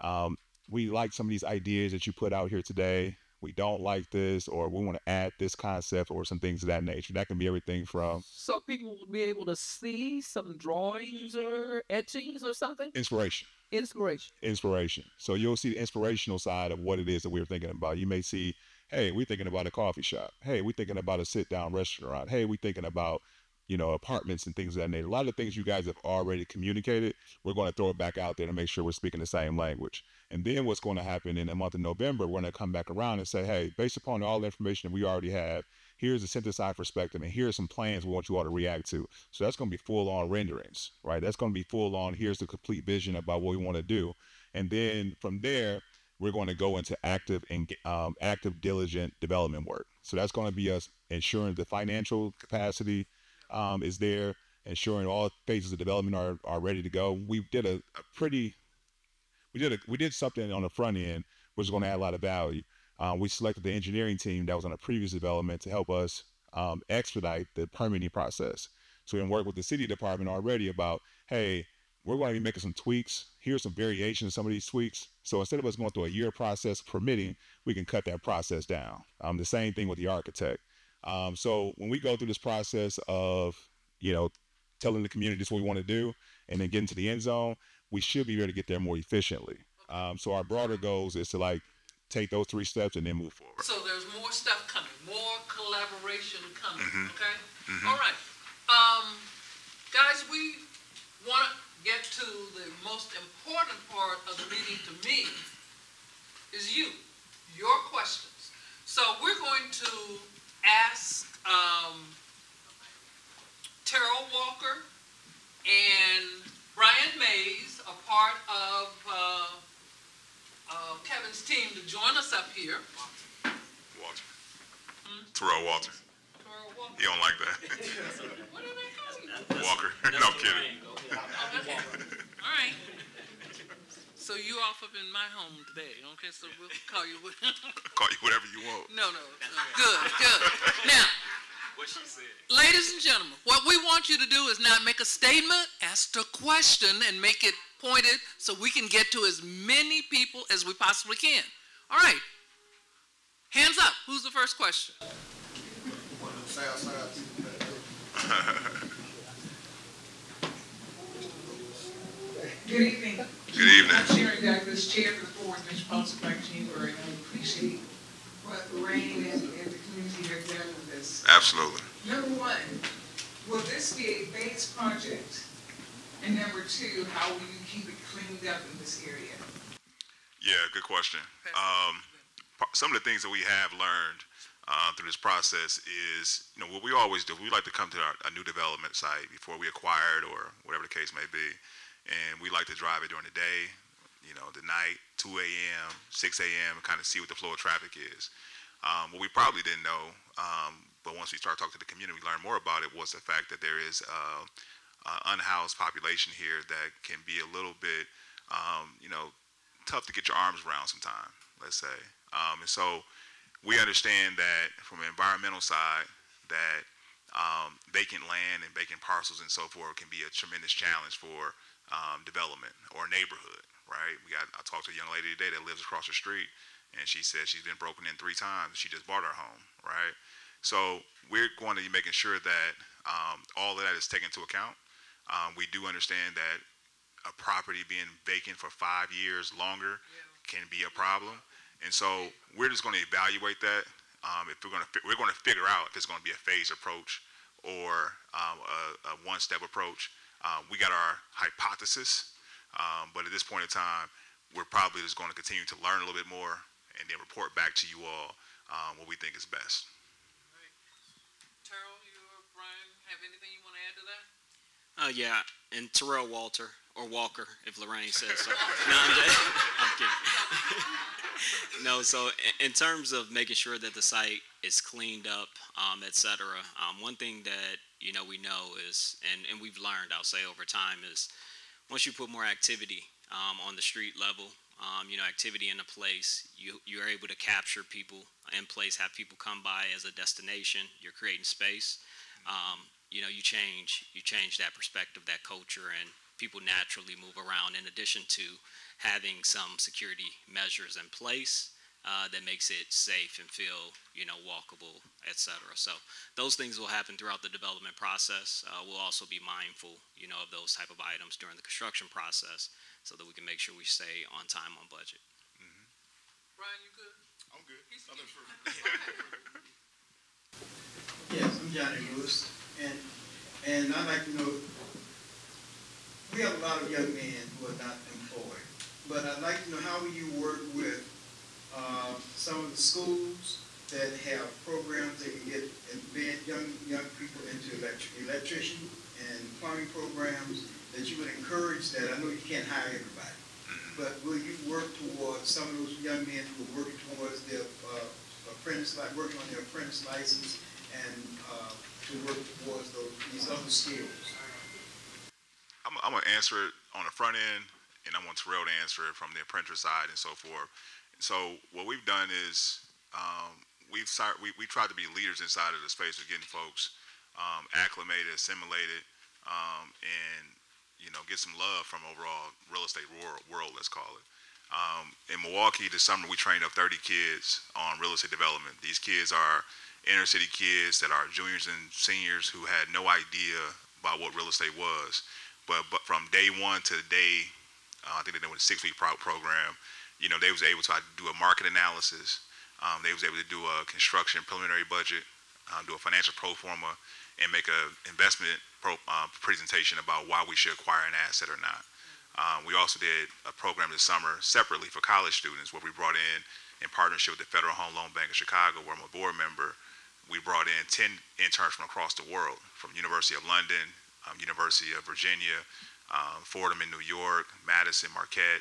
um, we like some of these ideas that you put out here today. We don't like this, or we want to add this concept, or some things of that nature. That can be everything from So people will be able to see some drawings or etchings or something. inspiration. Inspiration. inspiration. So you'll see the inspirational side of what it is that we're thinking about. You may see, hey, we're thinking about a coffee shop. Hey, we're thinking about a sit down restaurant. Hey, we're thinking about, you know, apartments and things of that nature. A lot of things you guys have already communicated, we're going to throw it back out there to make sure we're speaking the same language. And then what's going to happen in the month of November, we're going to come back around and say, hey, based upon all the information that we already have, here's a synthesized perspective and here's some plans we want you all to react to. So that's going to be full on renderings, right? That's going to be full on, here's the complete vision about what we want to do. And then from there, we're going to go into active and um, active diligent development work. So that's going to be us ensuring the financial capacity um, is there, ensuring all phases of development are, are ready to go. We did a, a pretty, we did a, we did something on the front end which is going to add a lot of value. Uh, we selected the engineering team that was on a previous development to help us um, expedite the permitting process. So we can work with the city department already about, hey, we're going to be making some tweaks. Here's some variations of some of these tweaks. So instead of us going through a year process permitting, we can cut that process down. Um, the same thing with the architect. Um, so when we go through this process of, you know, telling the community this is what we want to do, and then getting to the end zone, we should be able to get there more efficiently. Um, so our broader goals is to like take those three steps and then move forward. So there's more stuff coming, more collaboration coming. Mhm. Okay. Mhm. All right, um, guys, we want to get to the most important part of the meeting to me is you, your questions. So we're going to ask um, Terrell Walker and Brian Mays, a part of uh, uh, Kevin's team, to join us up here. Walter. Terrell Walter. Terrell Walker. He don't like that. What did they call you? Walker. no, I'm kidding. Okay. All right. So you off up in my home today, okay? So we'll call you. Call you whatever you want. no, no, no. Good, good. Now, ladies and gentlemen, what we want you to do is not make a statement, ask a question, and make it pointed so we can get to as many people as we possibly can. All right. Hands up. Who's the first question? Good evening. Good evening. I'm Sharon Douglas, Chair of the Board, Mission Potomac Chamber, and I appreciate what Lorraine and, and the community have done with this. Absolutely. Number one, will this be a base project? And number two, how will you keep it cleaned up in this area? Yeah, good question. Um, some of the things that we have learned uh, through this process is, you know, what we always do. We like to come to our, a new development site before we acquire it or whatever the case may be, and we like to drive it during the day, you know, the night, 2 a.m., 6 a.m., kind of see what the flow of traffic is. Um, what we probably didn't know, um, but once we started talking to the community, we learned more about it, was the fact that there is uh, unhoused population here that can be a little bit, um, you know, tough to get your arms around sometimes. Let's say, um, and so we understand that from an environmental side that um, vacant land and vacant parcels and so forth can be a tremendous challenge for um, development or neighborhood, right? We got I talked to a young lady today that lives across the street, and she said she's been broken in three times. She just bought her home, right? So we're going to be making sure that um, all of that is taken into account. Um, we do understand that a property being vacant for five years longer can be a problem. And so we're just going to evaluate that. Um, if we're going to we're going to figure out if it's going to be a phased approach or um, a, a one-step approach. Uh, we got our hypothesis, um, but at this point in time, we're probably just going to continue to learn a little bit more and then report back to you all um, what we think is best. Terrell, you or Brian have anything you want to add to that? Uh, yeah, and Terrell Walter or Walker, if Lorraine says so. no, I'm, just, I'm kidding. no, so in, in terms of making sure that the site is cleaned up, um, et cetera, um, one thing that you know we know is, and, and we've learned, I'll say over time, is once you put more activity um, on the street level, um, you know, activity in a place, you you're able to capture people in place, have people come by as a destination. You're creating space. Um, you know, you change you change that perspective, that culture, and people naturally move around. In addition to having some security measures in place uh, that makes it safe and feel you know walkable, etc. So those things will happen throughout the development process. Uh, we'll also be mindful, you know, of those type of items during the construction process, so that we can make sure we stay on time on budget. Brian, you good? I'm good. Yes, I'm Johnny Lewis, and, and I'd like to know, we have a lot of young men who are not employed, but I'd like to know how you work with, uh, some of the schools that have programs that can get young, young people into electric, electrician and plumbing programs, that you would encourage that, I know you can't hire everybody, but will you work towards some of those young men who are working towards their, uh, apprentice, like working on their apprentice license and, uh, to work towards those, these other skills? I'm, I'm gonna answer it on the front end, and I want Terrell to answer it from the apprentice side and so forth. So what we've done is um, we've start, we we tried to be leaders inside of the space of getting folks um, acclimated, assimilated, um, and you know get some love from overall real estate world, world let's call it. Um, in Milwaukee this summer, we trained up 30 kids on real estate development. These kids are inner city kids that are juniors and seniors who had no idea about what real estate was. But but from day one to day, uh, I think they did a six week pro- program. You know, they was able to do a market analysis. Um, they was able to do a construction preliminary budget, uh, do a financial pro forma, and make a investment pro, uh, presentation about why we should acquire an asset or not. Um, we also did a program this summer separately for college students where we brought in, in partnership with the Federal Home Loan Bank of Chicago, where I'm a board member, we brought in 10 interns from across the world, from University of London, um, University of Virginia, um, Fordham in New York, Madison, Marquette.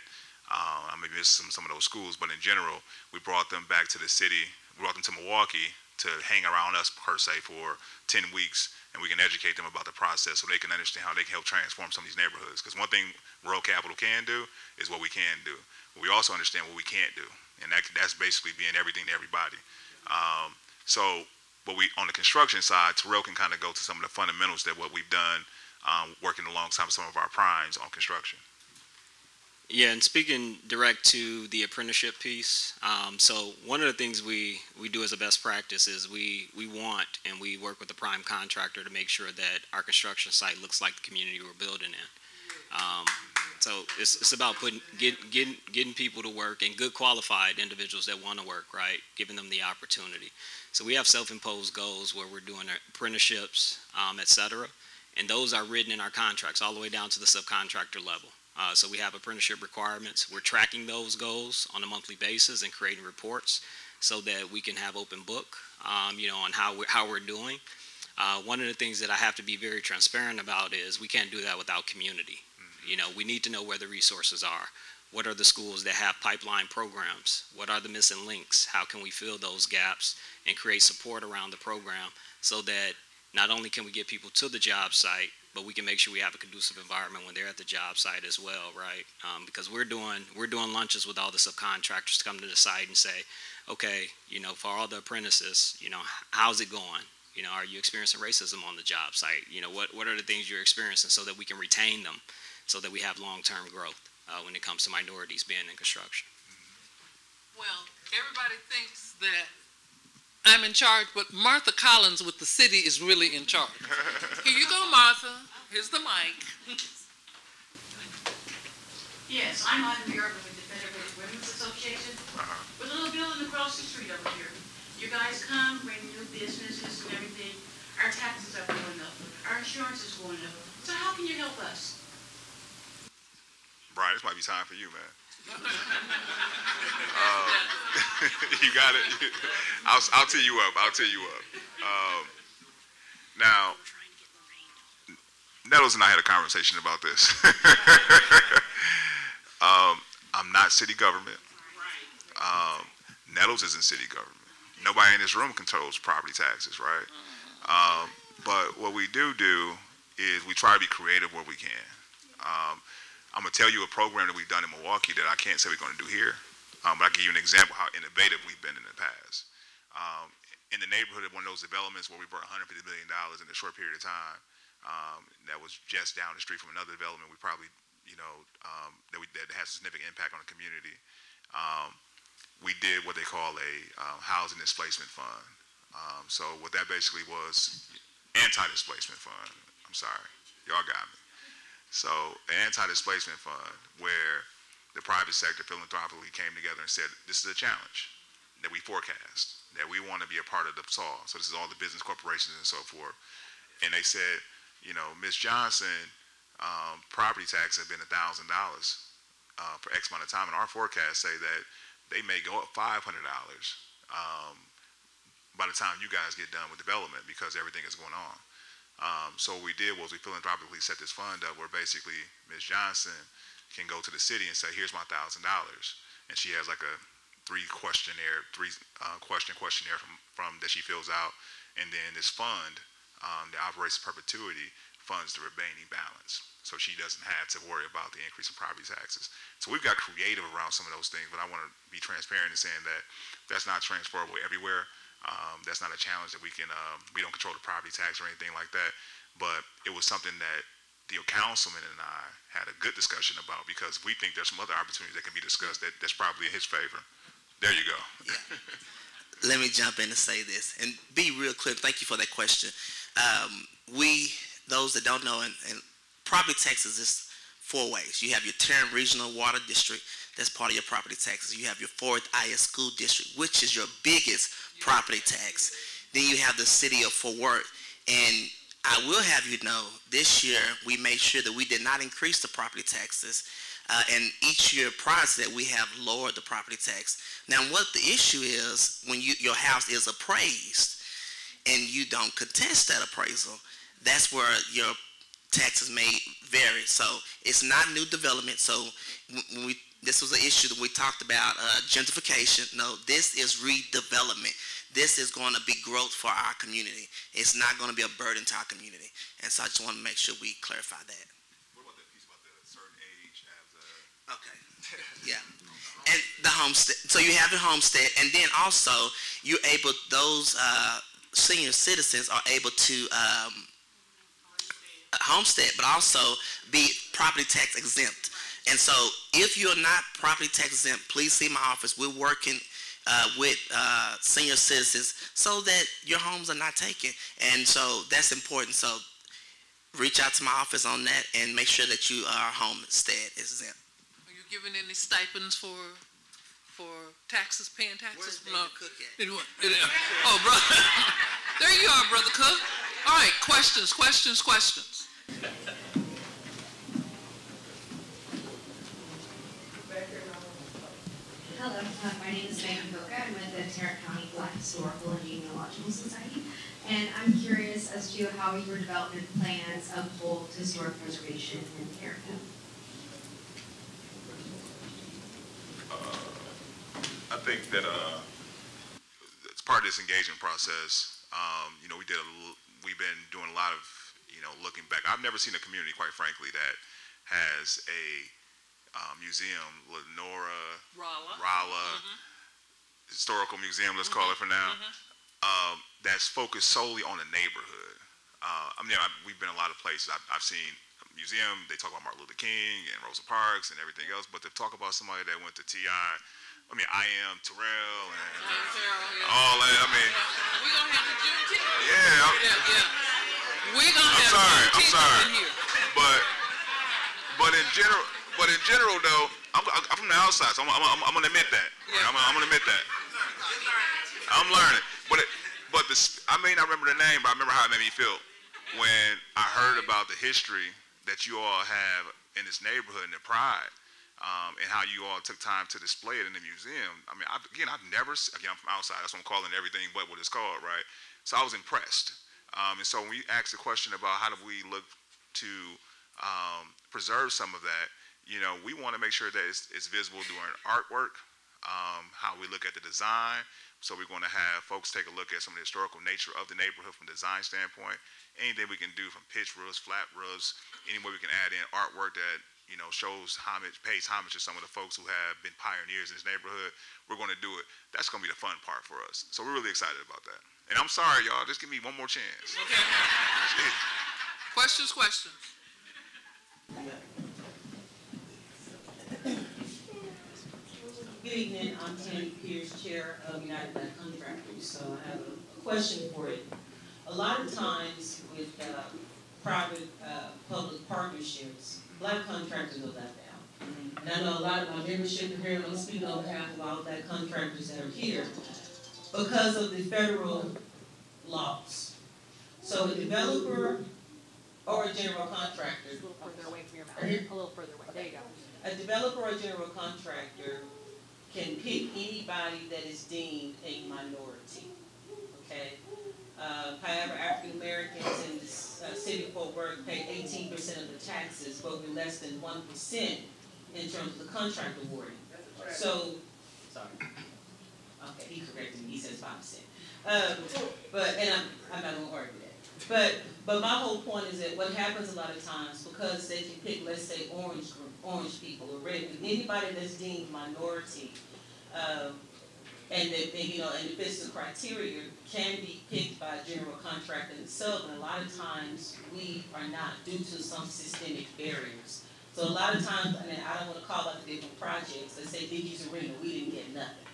Uh, I may miss some, some of those schools, but in general, we brought them back to the city. We brought them to Milwaukee to hang around us per se for 10 weeks, and we can educate them about the process so they can understand how they can help transform some of these neighborhoods. Because one thing Royal Capital can do is what we can do. But we also understand what we can't do, and that, that's basically being everything to everybody. Um, so but we on the construction side, Terrell can kind of go to some of the fundamentals that what we've done, um, working alongside some of our primes on construction. Yeah, and speaking direct to the apprenticeship piece, um, so one of the things we, we do as a best practice is we, we want and we work with the prime contractor to make sure that our construction site looks like the community we're building in. Um, so it's, it's about putting get, getting getting people to work and good qualified individuals that want to work, right? Giving them the opportunity. So we have self-imposed goals where we're doing apprenticeships, um, et cetera, and those are written in our contracts all the way down to the subcontractor level. Uh, so we have apprenticeship requirements. We're tracking those goals on a monthly basis and creating reports so that we can have open book, um, you know, on how we're, how we're doing. Uh, one of the things that I have to be very transparent about is we can't do that without community. You know, we need to know where the resources are. What are the schools that have pipeline programs? What are the missing links? How can we fill those gaps and create support around the program so that not only can we get people to the job site, but we can make sure we have a conducive environment when they're at the job site as well, right? Um, because we're doing we're doing lunches with all the subcontractors to come to the site and say, okay, you know, for all the apprentices, you know, how's it going? You know, are you experiencing racism on the job site? You know, what what are the things you're experiencing so that we can retain them, so that we have long term growth uh, when it comes to minorities being in construction. Well, everybody thinks that I'm in charge, but Martha Collins with the city is really in charge. Here you go, Martha. Here's the mic. Yes, I'm Autumn Muir with the Federated Women's Association. With a little building across the street over here. You guys come, bring new businesses and everything. Our taxes are going up. Our insurance is going up. So how can you help us? Brian, this might be time for you, man. uh, you got it. I'll, I'll tee you up. I'll tee you up. Um, now, Nettles and I had a conversation about this. um, I'm not city government. Um, Nettles isn't city government. Nobody in this room controls property taxes, right? Um, but what we do do is we try to be creative where we can. Um, I'm gonna tell you a program that we've done in Milwaukee that I can't say we're gonna do here, um, but I'll give you an example how innovative we've been in the past. Um, in the neighborhood of one of those developments where we brought 150 million dollars in a short period of time, um, that was just down the street from another development. We probably, you know, um, that we that has significant impact on the community. Um, we did what they call a uh, housing displacement fund. Um, so what that basically was, anti-displacement fund. I'm sorry, y'all got me. So an anti-displacement fund where the private sector philanthropically came together and said, this is a challenge that we forecast, that we want to be a part of the solve. So this is all the business corporations and so forth. And they said, you know, Ms. Johnson, um, property tax have been $1,000 uh, for X amount of time. And our forecasts say that they may go up $500 um, by the time you guys get done with development because everything is going on. Um, so what we did was we philanthropically set this fund up where basically Ms. Johnson can go to the city and say, here's my thousand dollars. And she has like a three questionnaire, three uh, question questionnaire from, from that she fills out. And then this fund um, that operates perpetuity funds the remaining balance. So she doesn't have to worry about the increase in property taxes. So we've got creative around some of those things, but I want to be transparent in saying that that's not transferable everywhere. Um, that's not a challenge that we can, um, we don't control the property tax or anything like that. But it was something that the councilman and I had a good discussion about because we think there's some other opportunities that can be discussed that, that's probably in his favor. There you go. Yeah. Let me jump in and say this and be real clear. Thank you for that question. Um, we, those that don't know, and, and property taxes is four ways. You have your Tarrant Regional Water District, that's part of your property taxes. You have your Fort IS School District, which is your biggest property tax. Then you have the city of Fort Worth. And I will have you know, this year we made sure that we did not increase the property taxes. Uh, and each year prior to that, we have lowered the property tax. Now, what the issue is when you, your house is appraised and you don't contest that appraisal, that's where your taxes may vary. So it's not new development. So when we this was an issue that we talked about, uh, gentrification. No, this is redevelopment. This is going to be growth for our community. It's not going to be a burden to our community. And so I just want to make sure we clarify that. What about that piece about the certain age as a... Okay. yeah. And the homestead. So you have your homestead, and then also you're able, those uh, senior citizens are able to um, homestead, but also be property tax exempt. And so if you're not property tax exempt, please see my office. We're working uh, with uh, senior citizens so that your homes are not taken. And so that's important. So reach out to my office on that and make sure that you are homestead exempt. Are you giving any stipends for for taxes, paying taxes? Where's David Cook at? It, it, oh, brother. there you are, Brother Cook. All right, questions, questions, questions. Hello, uh, my name is Megan Boca. I'm with the Tarrant County Black Historical and Genealogical Society. And I'm curious as to how your development plans uphold historic preservation in Tarrant County. I think that uh, it's part of this engagement process. Um, you know, we did a, we've been doing a lot of, you know, looking back. I've never seen a community, quite frankly, that has a uh, museum, Lenora Rolla. Rolla Historical Museum, let's call it for now, um, that's focused solely on the neighborhood. Uh, I mean, I, we've been a lot of places. I've, I've seen a museum. They talk about Martin Luther King and Rosa Parks and everything else, but to talk about somebody that went to TI, I mean, I am Terrell and all that. I mean, We gonna have the Juneteenth. Yeah, I'm- Yeah, yeah. We gonna I'm have sorry. I'm sorry. up in here. But but in general, but in general though, I'm, I'm from the outside, so I'm, I'm, I'm, gonna admit that. Right? I'm, I'm gonna admit that. I'm learning, but it, but the I may not remember the name, but I remember how it made me feel when I heard about the history that you all have in this neighborhood and the pride. Um, and how you all took time to display it in the museum. I mean, I, again, I've never, again, I'm from outside, that's what I'm calling everything but what it's called, right? So I was impressed. Um, and so when you asked the question about how do we look to um, preserve some of that, you know, we want to make sure that it's, it's visible during artwork, um, how we look at the design. So we're going to have folks take a look at some of the historical nature of the neighborhood from a design standpoint. Anything we can do from pitch roofs, flat roofs, any way we can add in artwork that you know shows homage, pays homage to some of the folks who have been pioneers in this neighborhood. We're going to do it. That's going to be the fun part for us. So we're really excited about that. And I'm sorry, y'all. Just give me one more chance. Jeez. Questions, questions. Evening, I'm Tammy Pierce, Chair of United Black Contractors, so I have a question for you. A lot of times with uh, private, uh, public partnerships, black contractors are left out. And I know a lot of my membership here, and I'm speaking on behalf of all black contractors that are here, because of the federal laws. So a developer or a general contractor. A little further away from your mouth, a little further away, there you go. A developer or general contractor can pick anybody that is deemed a minority, okay? Uh, however, African Americans in the uh, city of Fort Worth pay eighteen percent of the taxes, but we're less than one percent in terms of the contract awarding. So, sorry. Okay, he corrected me, he says five percent. Um, but, and I'm, I'm not gonna argue that. But, but my whole point is that what happens a lot of times, because they can pick, let's say, orange, orange people or red, people, anybody that's deemed minority, um, and that, and, you know, and it fits the criteria, can be picked by a general contractor itself, and a lot of times, we are not due to some systemic barriers. So a lot of times, and I don't wanna call out the different projects, let's say Dickies Arena, we didn't get nothing.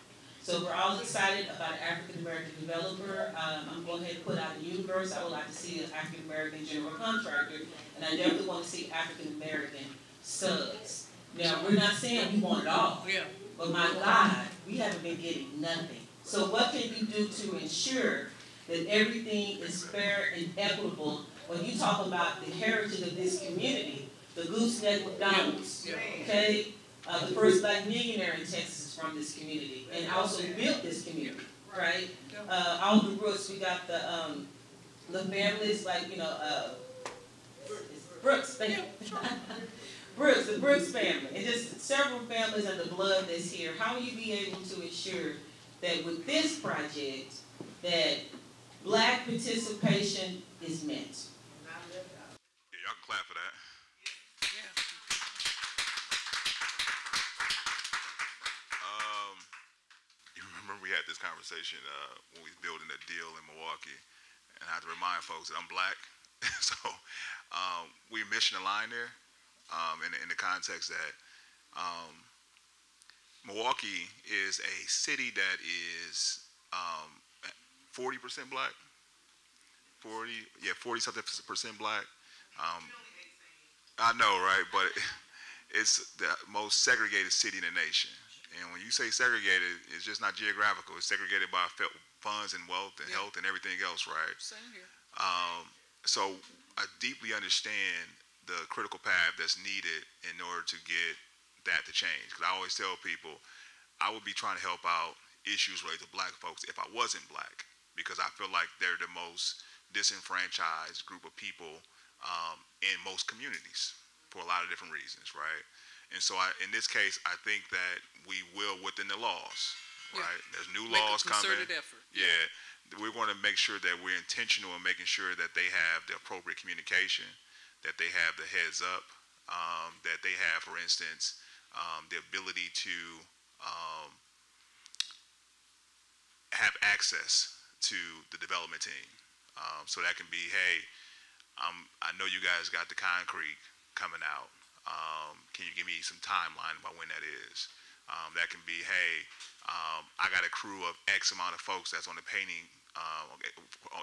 So we're all excited about an African American developer. Um, I'm going ahead and put out the universe. I would like to see an African American general contractor, and I definitely want to see African American subs. Now, we're not saying we want it all, Yeah. but my God, we haven't been getting nothing. So what can you do to ensure that everything is fair and equitable when you talk about the heritage of this community, the gooseneck McDonald's, okay? Uh, the first black millionaire in Texas from this community and also built this community, right? Uh, all the Brooks, we got the, um, the families like, you know, uh, it's Brooks, thank you. Brooks, the Brooks family, and just several families and the blood that's here. How will you be able to ensure that with this project, that black participation is met? Yeah, y'all can clap for that. Um, you remember we had this conversation uh, when we was building a deal in Milwaukee, and I have to remind folks that I'm black, so um, we mission aligned there um, in, in the context that um, Milwaukee is a city that is um, 40% black. 40, yeah, 40 something percent black. Um, I know, right? But it's the most segregated city in the nation. And when you say segregated, it's just not geographical. It's segregated by funds and wealth and health and everything else, right? Same here. Um, so I deeply understand the critical path that's needed in order to get that to change. Because I always tell people, I would be trying to help out issues related to black folks if I wasn't black, because I feel like they're the most disenfranchised group of people um, in most communities for a lot of different reasons, right? And so, I, in this case, I think that we will within the laws, Yeah. right? There's new Make laws coming. concerted effort. Yeah, we want to make sure that we're intentional in making sure that they have the appropriate communication, that they have the heads up, um, that they have, for instance, um, the ability to um, have access to the development team. Um, so that can be, hey, um, I know you guys got the concrete coming out. Um, can you give me some timeline about when that is? Um, that can be, hey, um, I got a crew of X amount of folks that's on the painting, uh,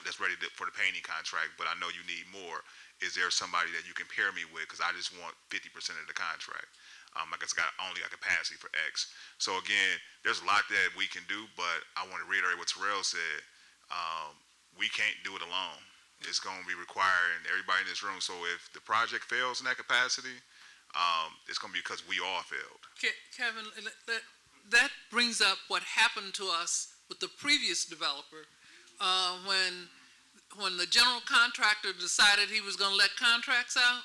that's ready to, for the painting contract, but I know you need more. Is there somebody that you can pair me with? Because I just want 50% of the contract. Um, I guess got only got capacity for X. So again, there's a lot that we can do, but I want to reiterate what Terrell said. Um, we can't do it alone. It's going to be requiring everybody in this room. So if the project fails in that capacity, um, it's going to be because we all failed. Ke- Kevin, that, that brings up what happened to us with the previous developer uh, when when the general contractor decided he was going to let contracts out.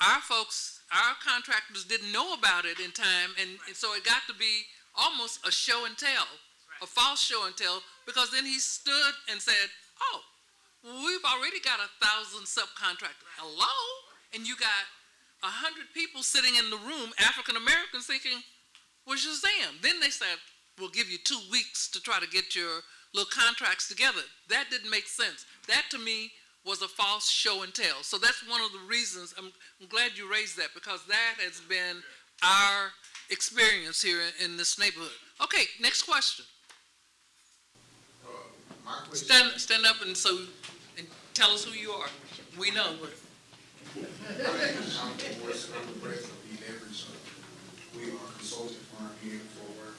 Our folks, our contractors didn't know about it in time, and, and so it got to be almost a show and tell, a false show and tell, because then he stood and said, "Oh, we've already got a thousand subcontractors. Hello, and you got a hundred people sitting in the room, African Americans, thinking, "Well, Shazam!" Then they said, "We'll give you two weeks to try to get your little contracts together." That didn't make sense. That to me was a false show and tell. So that's one of the reasons. I'm, I'm glad you raised that because that has been our experience here in, in this neighborhood. Okay, next question. Uh, my question. Stand, stand up and so and tell us who you are. We know. Name is John I'm the president of the Leverage. We are a consulting firm here in Fort Worth.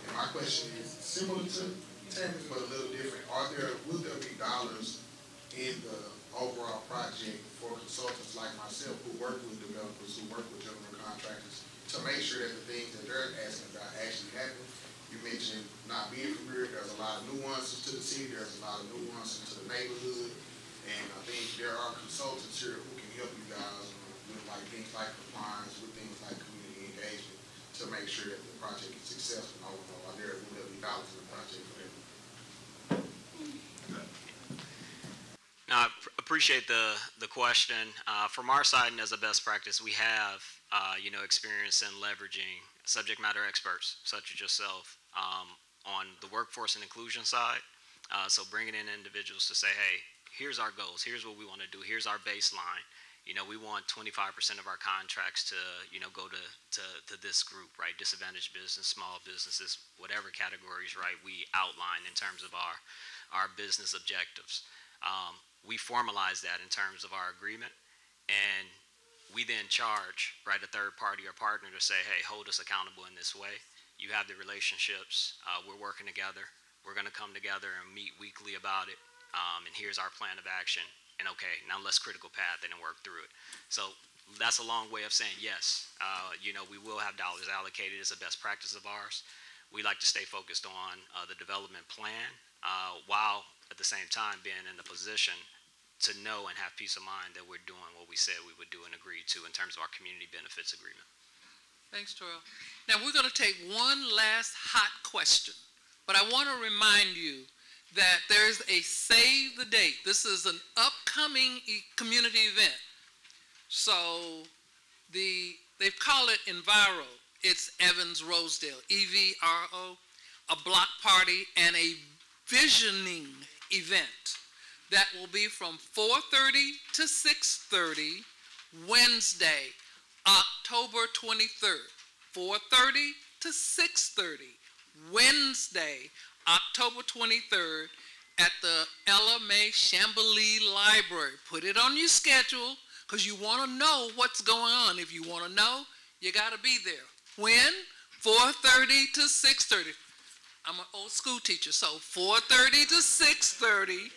And my question is similar to Tammy's, but a little different. Are there, will there be dollars in the overall project for consultants like myself who work with developers, who work with general contractors, to make sure that the things that they're asking about actually happen? You mentioned not being familiar, there's a lot of nuances to the city, there's a lot of nuances to the neighborhood. And I think there are consultants here who help you guys with like things like compliance, with things like community engagement, to make sure that the project is successful. I don't know, are there, will dollars in the project for that? Now, I pr- appreciate the, the question. Uh, from our side and as a best practice, we have, uh, you know, experience in leveraging subject matter experts such as yourself um, on the workforce and inclusion side. Uh, so bringing in individuals to say, hey, here's our goals, here's what we want to do, here's our baseline. You know, we want 25% of our contracts to, you know, go to, to, to this group, right? Disadvantaged business, small businesses, whatever categories, right? We outline in terms of our, our business objectives. Um, we formalize that in terms of our agreement, and we then charge, right, a third party or partner to say, hey, hold us accountable in this way. You have the relationships. Uh, we're working together. We're going to come together and meet weekly about it. Um, and here's our plan of action. And okay, now let's critical path and work through it. So that's a long way of saying yes. Uh, you know, we will have dollars allocated. It's a best practice of ours. We like to stay focused on uh, the development plan uh, while at the same time being in the position to know and have peace of mind that we're doing what we said we would do and agree to in terms of our community benefits agreement. Thanks, Terrell. Now we're going to take one last hot question, but I want to remind you that there's a save the date. This is an upcoming e- community event. So the they've called it EVRO. It's Evans Rosedale, E V R O, a block party and a visioning event that will be from 4:30 to 6:30 Wednesday, October 23rd. 4:30 to 6:30 Wednesday, October 23rd at the Ella Mae Shamblee Library. Put it on your schedule because you want to know what's going on. If you want to know, you got to be there. When? 4:30 to 6:30. I'm an old school teacher, so 4:30 to 6:30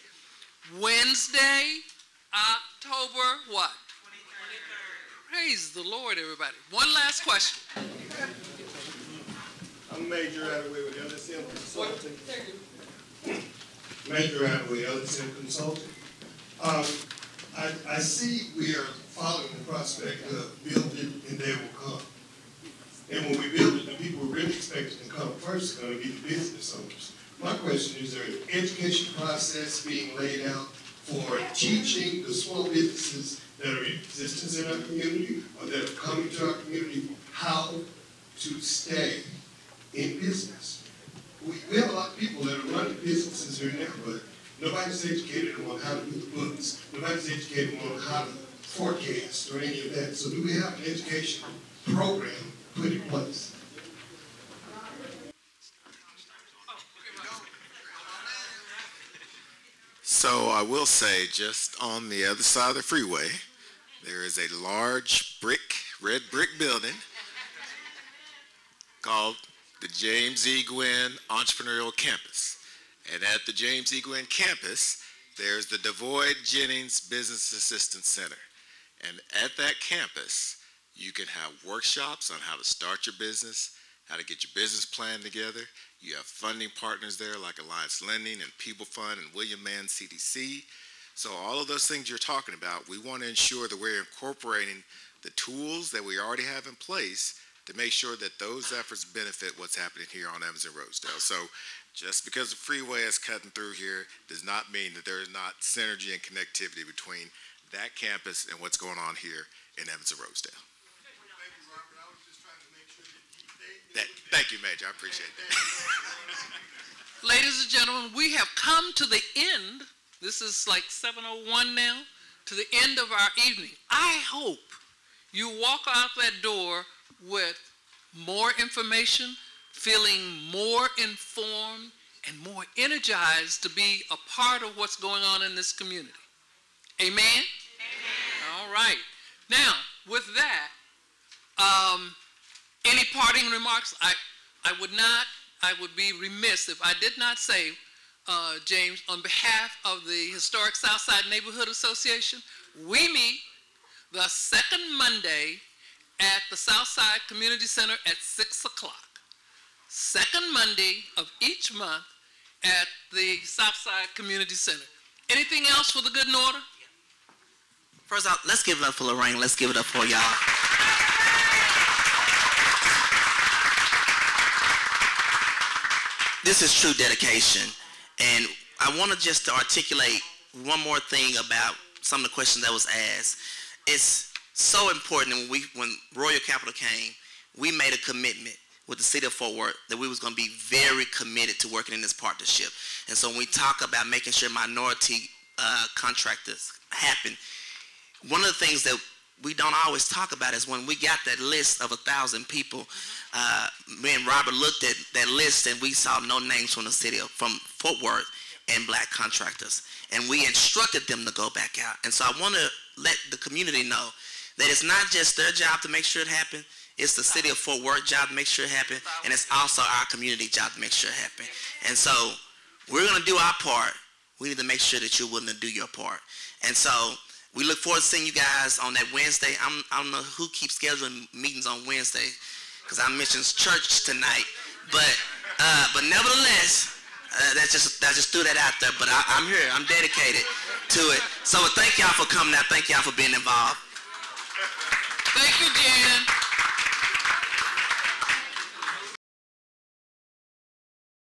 Wednesday, October what? 23rd. Praise the Lord, everybody. One last question. Major Attaway with LSM Consulting. Major Attaway, LSM Consulting. Um, I, I see we are following the prospect of building and they will come. And when we build it, the people we're really expecting to come first are gonna be the business owners. my question is, there an education process being laid out for teaching the small businesses that are in existence in our community or that are coming to our community how to stay in business? We, we have a lot of people that are running businesses here now, but nobody's educated on how to do the books. Nobody's educated on how to forecast or any of that. So do we have an education program put in place? So I will say, just on the other side of the freeway, there is a large brick, red brick building called the James E. Guinn Entrepreneurial Campus. And at the James E. Guinn campus, there's the Devoyd Jennings Business Assistance Center. And at that campus, you can have workshops on how to start your business, how to get your business plan together. You have funding partners there like Alliance Lending and People Fund and William Mann CDC. So all of those things you're talking about, we want to ensure that we're incorporating the tools that we already have in place to make sure that those efforts benefit what's happening here on Evans and Rosedale. So just because the freeway is cutting through here does not mean that there is not synergy and connectivity between that campus and what's going on here in Evans and Rosedale. That, thank you, Major. I appreciate that. Ladies and gentlemen, we have come to the end. This is like 7.01 now, to the end of our evening. I hope you walk out that door with more information, feeling more informed, and more energized to be a part of what's going on in this community. Amen? Amen. All right. Now, with that, um, any parting remarks? I, I would not, I would be remiss if I did not say, uh, James, on behalf of the Historic Southside Neighborhood Association, we meet the second Monday at the Southside Community Center at 6 o'clock. Second Monday of each month at the Southside Community Center. Anything else for the good and order? First off, let's give it up for Lorraine. Let's give it up for y'all. This is true dedication. And I want to just articulate one more thing about some of the questions that was asked. It's so important when we when Royal Capital came, we made a commitment with the city of Fort Worth that we was going to be very committed to working in this partnership. And so when we talk about making sure minority uh, contractors happen, one of the things that we don't always talk about is when we got that list of a thousand people, uh, me and Robert looked at that list and we saw no names from the city of, from Fort Worth and black contractors. And we instructed them to go back out. And so I want to let the community know that it's not just their job to make sure it happens. It's the city of Fort Worth job to make sure it happens. And it's also our community job to make sure it happens. And so we're going to do our part. We need to make sure that you're willing to do your part. And so we look forward to seeing you guys on that Wednesday. I'm, I don't know who keeps scheduling meetings on Wednesday because I mentioned church tonight. But uh, but nevertheless, uh, that's just I just threw that out there. But I, I'm here. I'm dedicated to it. So thank y'all for coming out. Thank y'all for being involved. Thank you, Jan.